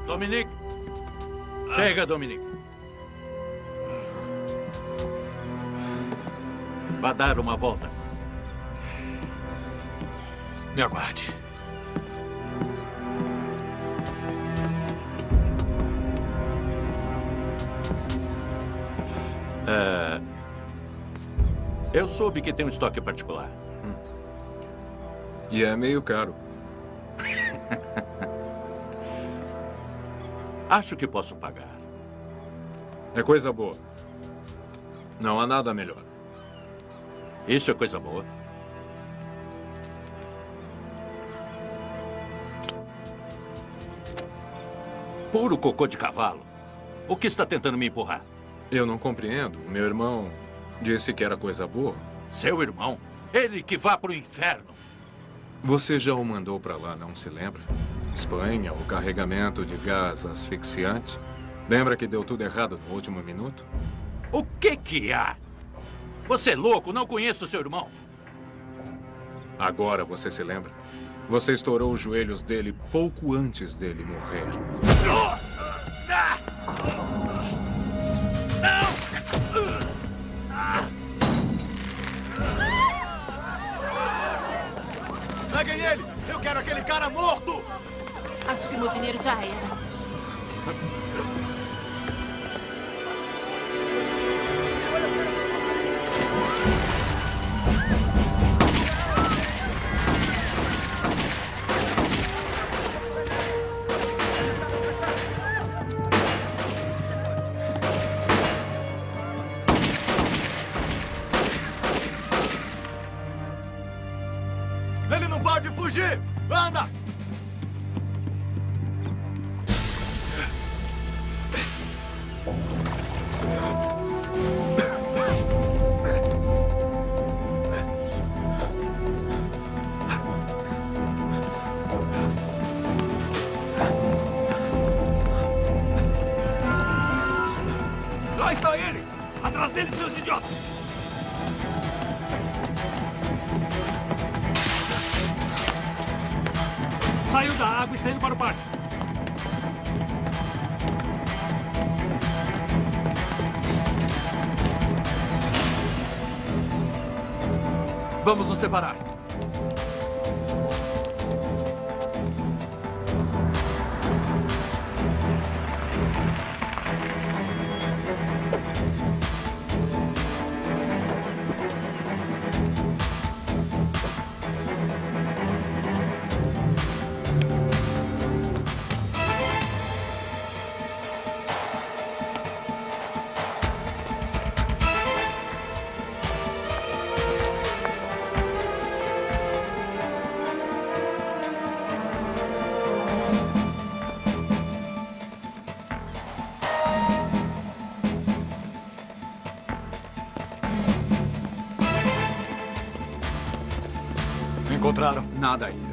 Dominique! Chega, Dominique. Vá dar uma volta. Me aguarde. É... Eu soube que tem um estoque particular. E é meio caro. Acho que posso pagar. É coisa boa. Não há nada melhor. Isso é coisa boa. Puro cocô de cavalo. O que está tentando me empurrar? Eu não compreendo. Meu irmão disse que era coisa boa. Seu irmão? Ele que vá para o inferno. Você já o mandou para lá, não se lembra? Espanha, o carregamento de gás asfixiante. Lembra que deu tudo errado no último minuto? O que que há? Você é louco? Não conheço seu irmão. Agora você se lembra? Você estourou os joelhos dele pouco antes dele morrer. Peguem ele! Eu quero aquele cara morto! Acho que meu dinheiro já era. Pode fugir! Anda! Encontraram? Nada ainda.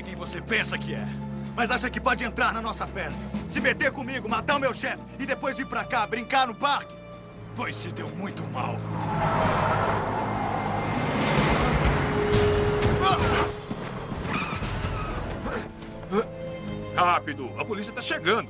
Sei quem você pensa que é, mas acha que pode entrar na nossa festa, se meter comigo, matar o meu chefe e depois vir pra cá brincar no parque? Pois se deu muito mal. Rápido, a polícia tá chegando.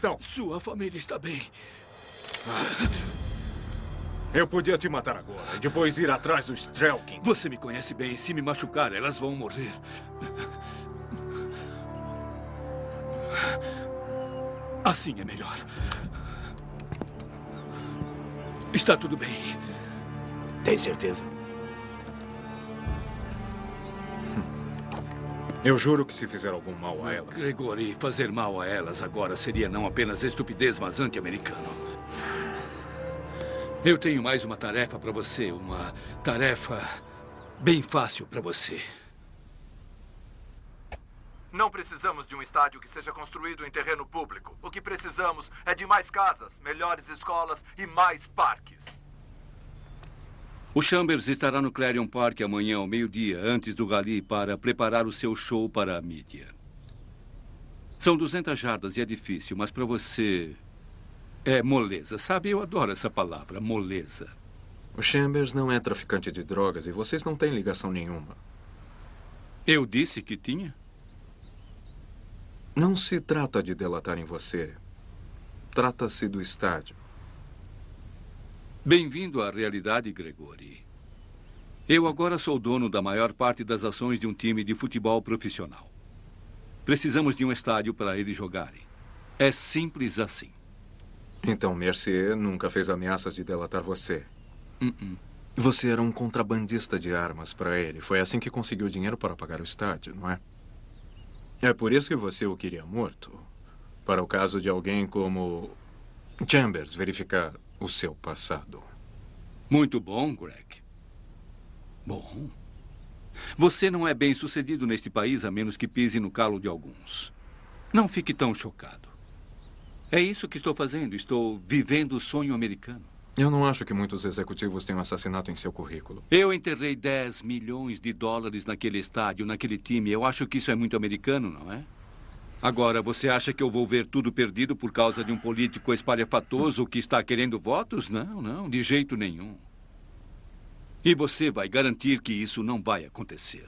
Estão? Sua família está bem. Eu podia te matar agora e depois ir atrás do Strelkin. Você me conhece bem. Se me machucar, elas vão morrer. Assim é melhor. Está tudo bem. Tem certeza? Eu juro que se fizer algum mal a elas. Gregory, fazer mal a elas agora seria não apenas estupidez, mas anti-americano. Eu tenho mais uma tarefa para você. Uma tarefa bem fácil para você. Não precisamos de um estádio que seja construído em terreno público. O que precisamos é de mais casas, melhores escolas e mais parques. O Chambers estará no Clarion Park amanhã ao meio-dia, antes do Gali, para preparar o seu show para a mídia. São 200 jardas e é difícil, mas para você é moleza. Sabe, eu adoro essa palavra, moleza. O Chambers não é traficante de drogas e vocês não têm ligação nenhuma. Eu disse que tinha? Não se trata de delatarem você. Trata-se do estádio. Bem-vindo à realidade, Gregory. Eu agora sou dono da maior parte das ações de um time de futebol profissional. Precisamos de um estádio para eles jogarem. É simples assim. Então Mercier nunca fez ameaças de delatar você. Uh-uh. Você era um contrabandista de armas para ele. Foi assim que conseguiu dinheiro para pagar o estádio, não é? É por isso que você o queria morto. Para o caso de alguém como Chambers verificar o seu passado. Muito bom, Greg. Bom. Você não é bem sucedido neste país a menos que pise no calo de alguns. Não fique tão chocado. É isso que estou fazendo. Estou vivendo o sonho americano. Eu não acho que muitos executivos tenham assassinato em seu currículo. Eu enterrei 10 milhões de dólares naquele estádio, naquele time. Eu acho que isso é muito americano, não é? Agora, você acha que eu vou ver tudo perdido por causa de um político espalhafatoso que está querendo votos? Não, não, de jeito nenhum. E você vai garantir que isso não vai acontecer.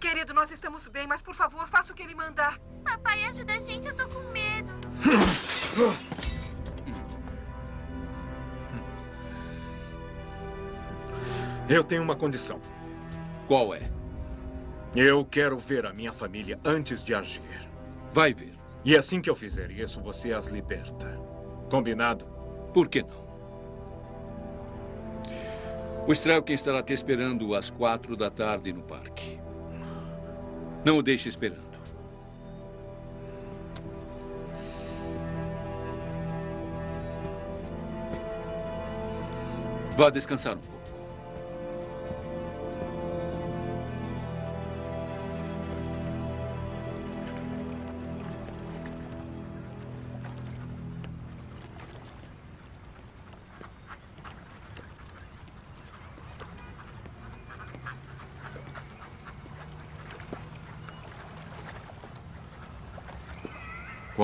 Querido, nós estamos bem, mas por favor, faça o que ele mandar. Papai, ajuda a gente, eu tô com medo. Eu tenho uma condição. Qual é? Eu quero ver a minha família antes de agir. Vai ver. E assim que eu fizer isso, você as liberta. Combinado? Por que não? O Strelkin estará te esperando às quatro da tarde no parque. Não o deixe esperando. Vá descansar um pouco.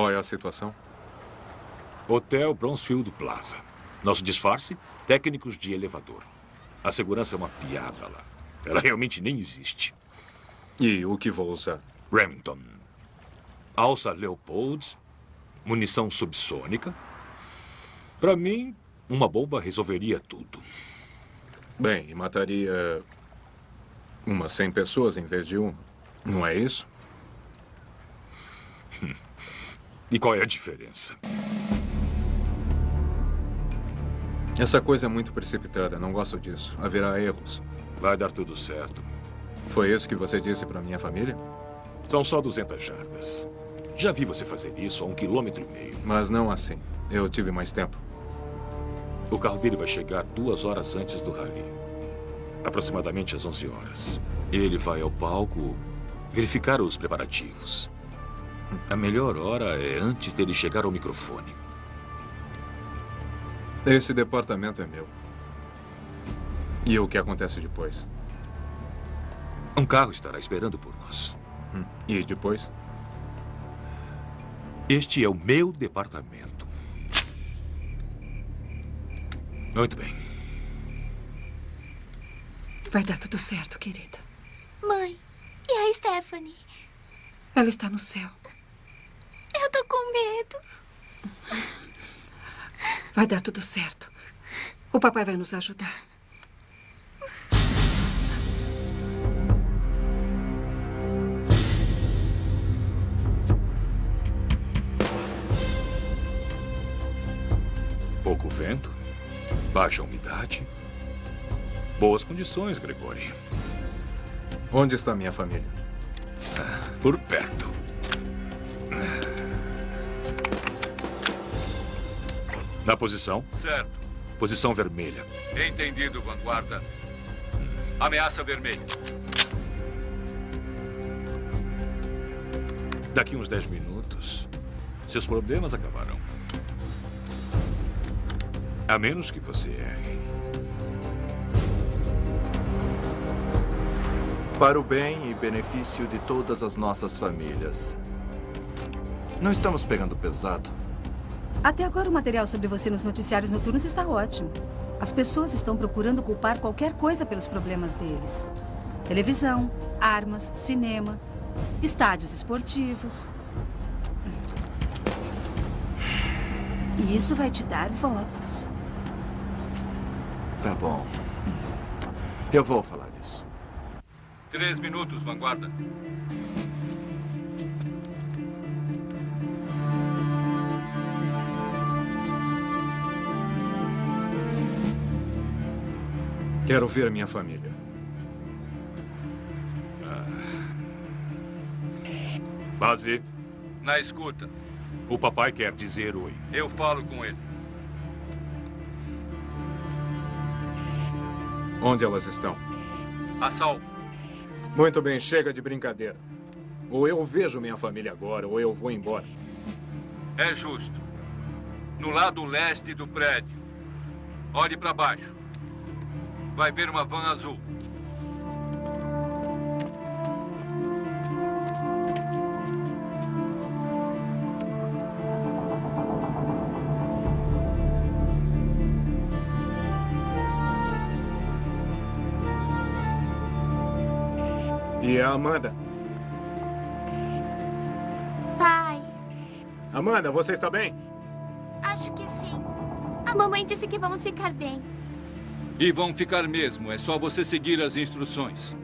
Qual é a situação? Hotel Bronsfield Plaza. Nosso disfarce? Técnicos de elevador. A segurança é uma piada lá. Ela realmente nem existe. E o que vou usar? Remington. Alça Leopolds. Munição subsônica. Para mim, uma bomba resolveria tudo. Bem, e mataria umas 100 pessoas em vez de uma. Não é isso? E qual é a diferença? Essa coisa é muito precipitada. Não gosto disso. Haverá erros. Vai dar tudo certo. Foi isso que você disse para minha família? São só 200 jardas. Já vi você fazer isso a um quilômetro e meio. Mas não assim. Eu tive mais tempo. O carro dele vai chegar duas horas antes do rally. Aproximadamente às 11 horas. Ele vai ao palco verificar os preparativos. A melhor hora é antes dele chegar ao microfone. Esse departamento é meu. E o que acontece depois? Um carro estará esperando por nós. Hum. E depois? Este é o meu departamento. Muito bem. Vai dar tudo certo, querida. Mãe, e a Stephanie? Ela está no céu. Eu tô com medo. Vai dar tudo certo. O papai vai nos ajudar. Pouco vento, baixa umidade. Boas condições, Gregory. Onde está minha família? Por perto. Na posição? Certo. Posição vermelha. Entendido, vanguarda. Ameaça vermelha. Daqui uns 10 minutos, seus problemas acabarão. A menos que você erre. Para o bem e benefício de todas as nossas famílias. Não estamos pegando pesado. Até agora, o material sobre você nos noticiários noturnos está ótimo. As pessoas estão procurando culpar qualquer coisa pelos problemas deles. Televisão, armas, cinema, estádios esportivos. E isso vai te dar votos. Tá bom. Eu vou falar isso. Três minutos, vanguarda. Quero ver a minha família. Base, Na escuta. o papai quer dizer oi. Eu falo com ele. Onde elas estão? A salvo. Muito bem, chega de brincadeira. Ou eu vejo minha família agora, ou eu vou embora. É justo. No lado leste do prédio. Olhe para baixo. Vai ver uma van azul. E a Amanda? Pai, Amanda, você está bem? acho que sim. A mamãe disse que vamos ficar bem. E vão ficar mesmo. É só você seguir as instruções.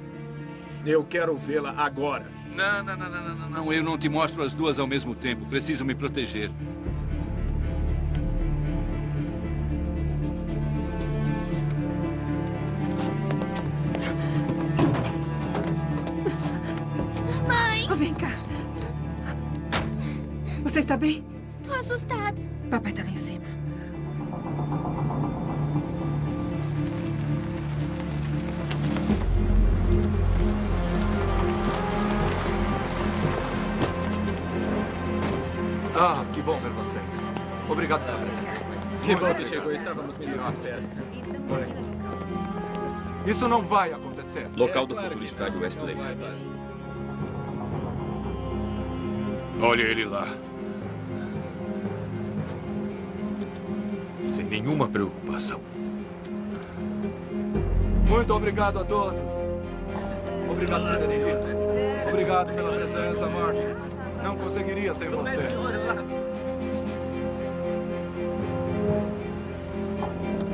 Eu quero vê-la agora. Não, não, não, não, não, não, não. Eu não te mostro as duas ao mesmo tempo. Preciso me proteger. Mãe! Oh, vem cá. Você está bem? Tô assustada. Papai está lá em cima. Espera. Isso não vai acontecer. Local do futuro estádio Westlake. Olha ele lá. Sem nenhuma preocupação. Muito obrigado a todos. Obrigado por terem vindo. Obrigado pela presença, Martin. Não conseguiria sem você.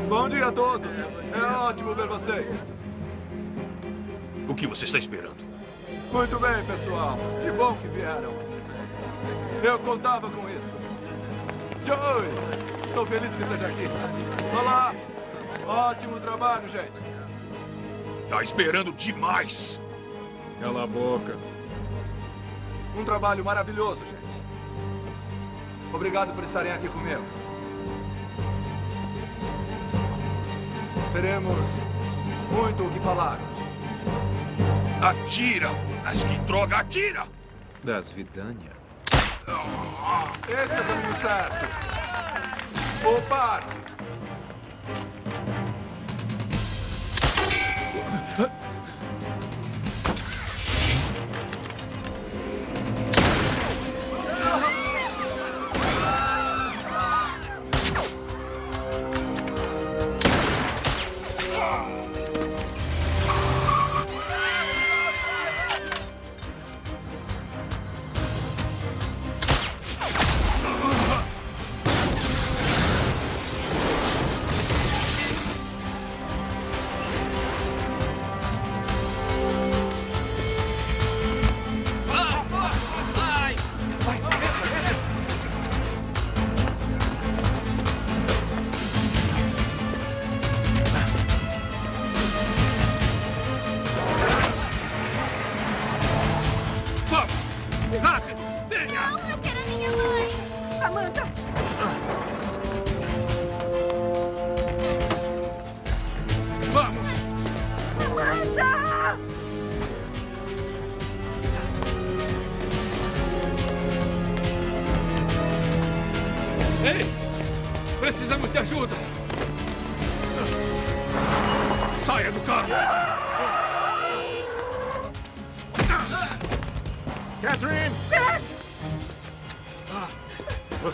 Bom dia a todos. É ótimo ver vocês. O que você está esperando? Muito bem, pessoal. Que bom que vieram. Eu contava com isso. Joey, estou feliz que esteja aqui. Olá. Ótimo trabalho, gente. Tá esperando demais. Cala a boca. Um trabalho maravilhoso, gente. Obrigado por estarem aqui comigo. Teremos muito o que falar. Atira! Mas que droga, atira! Das Vidânia. Este é o caminho certo. O parque.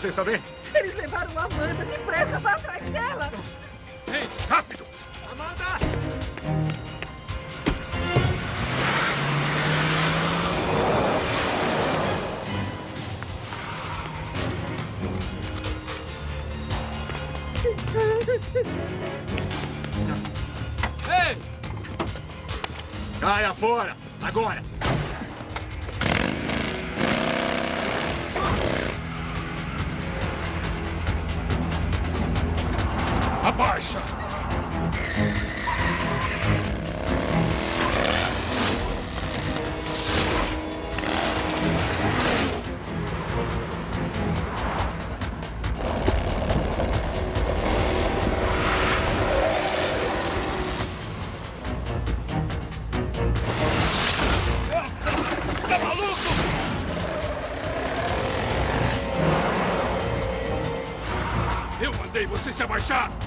Você está bem? Eles levaram a Amanda depressa para trás dela. Ei, rápido! Amanda! Ei! Caia fora! Agora! Abaixar!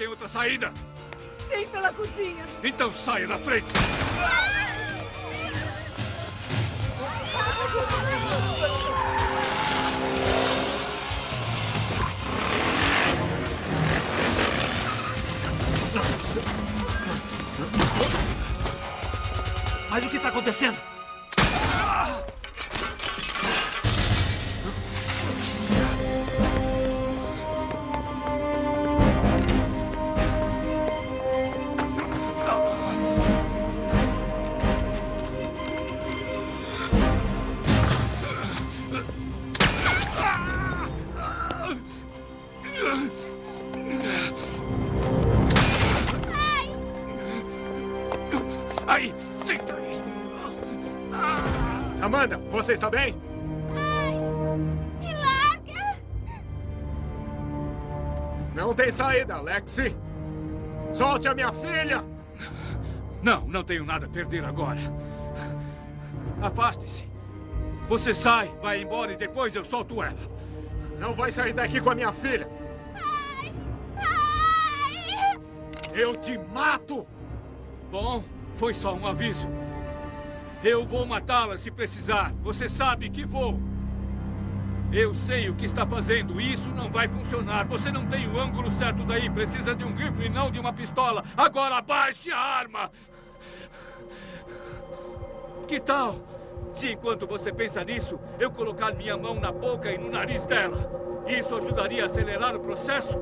Tem outra saída! Sim, pela cozinha. Então saia da frente! Mas você está bem? Me larga! Não tem saída, Lexi. Solte a minha filha! Não, não tenho nada a perder agora. Afaste-se. Você sai, vai embora e depois eu solto ela. Não vai sair daqui com a minha filha. Eu te mato! Bom, foi só um aviso. Eu vou matá-la se precisar. Você sabe que vou. Eu sei o que está fazendo. Isso não vai funcionar. Você não tem o ângulo certo daí. Precisa de um rifle, não de uma pistola. Agora abaixe a arma. Que tal se, enquanto você pensa nisso, eu colocar minha mão na boca e no nariz dela? Isso ajudaria a acelerar o processo?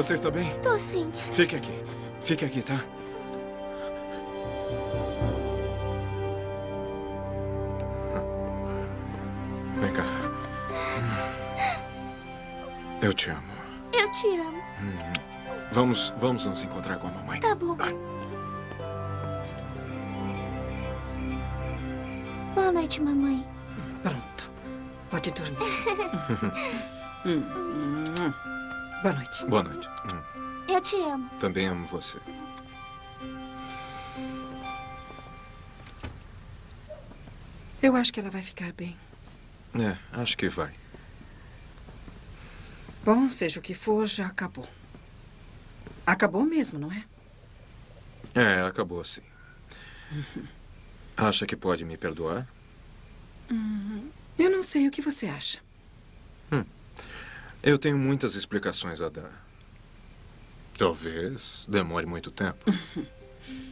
Você está bem? Tô sim. Fique aqui. Fique aqui, tá? Vem cá. Eu te amo. Eu te amo. Vamos, vamos nos encontrar com a mamãe. Tá bom. Boa noite, mamãe. Pronto. Pode dormir. Hum, hum. Boa noite. Boa noite. Hum, Eu te amo. Também amo você. Eu acho que ela vai ficar bem. É, acho que vai. Bom, seja o que for, já acabou. Acabou mesmo, não é? É, acabou sim. Acha que pode me perdoar? Hum, Eu não sei o que você acha. Eu tenho muitas explicações a dar. Talvez demore muito tempo.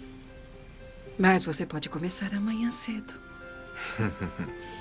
Mas você pode começar amanhã cedo.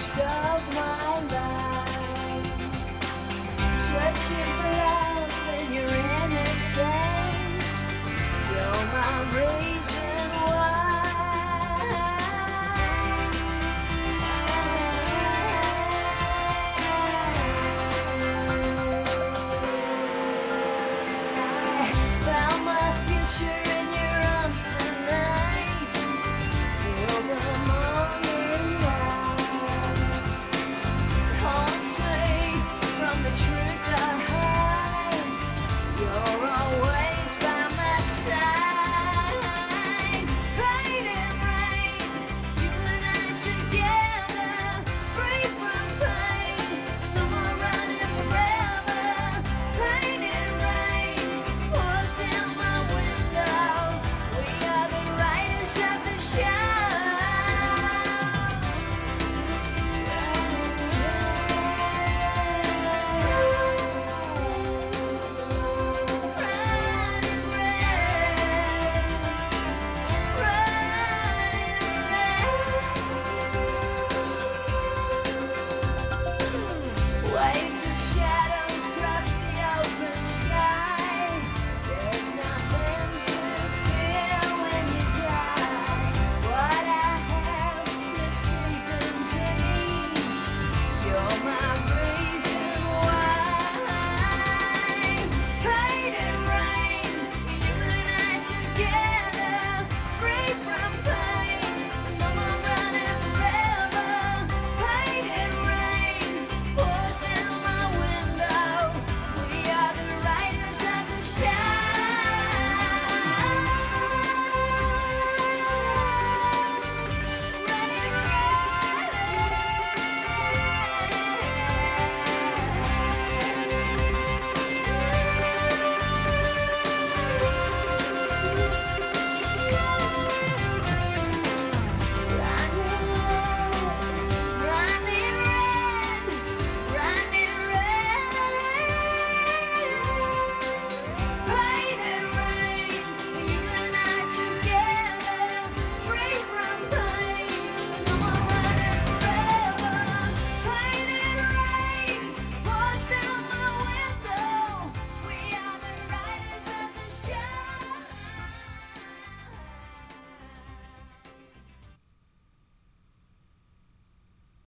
most of my life. Searching for love in your innocence. You're my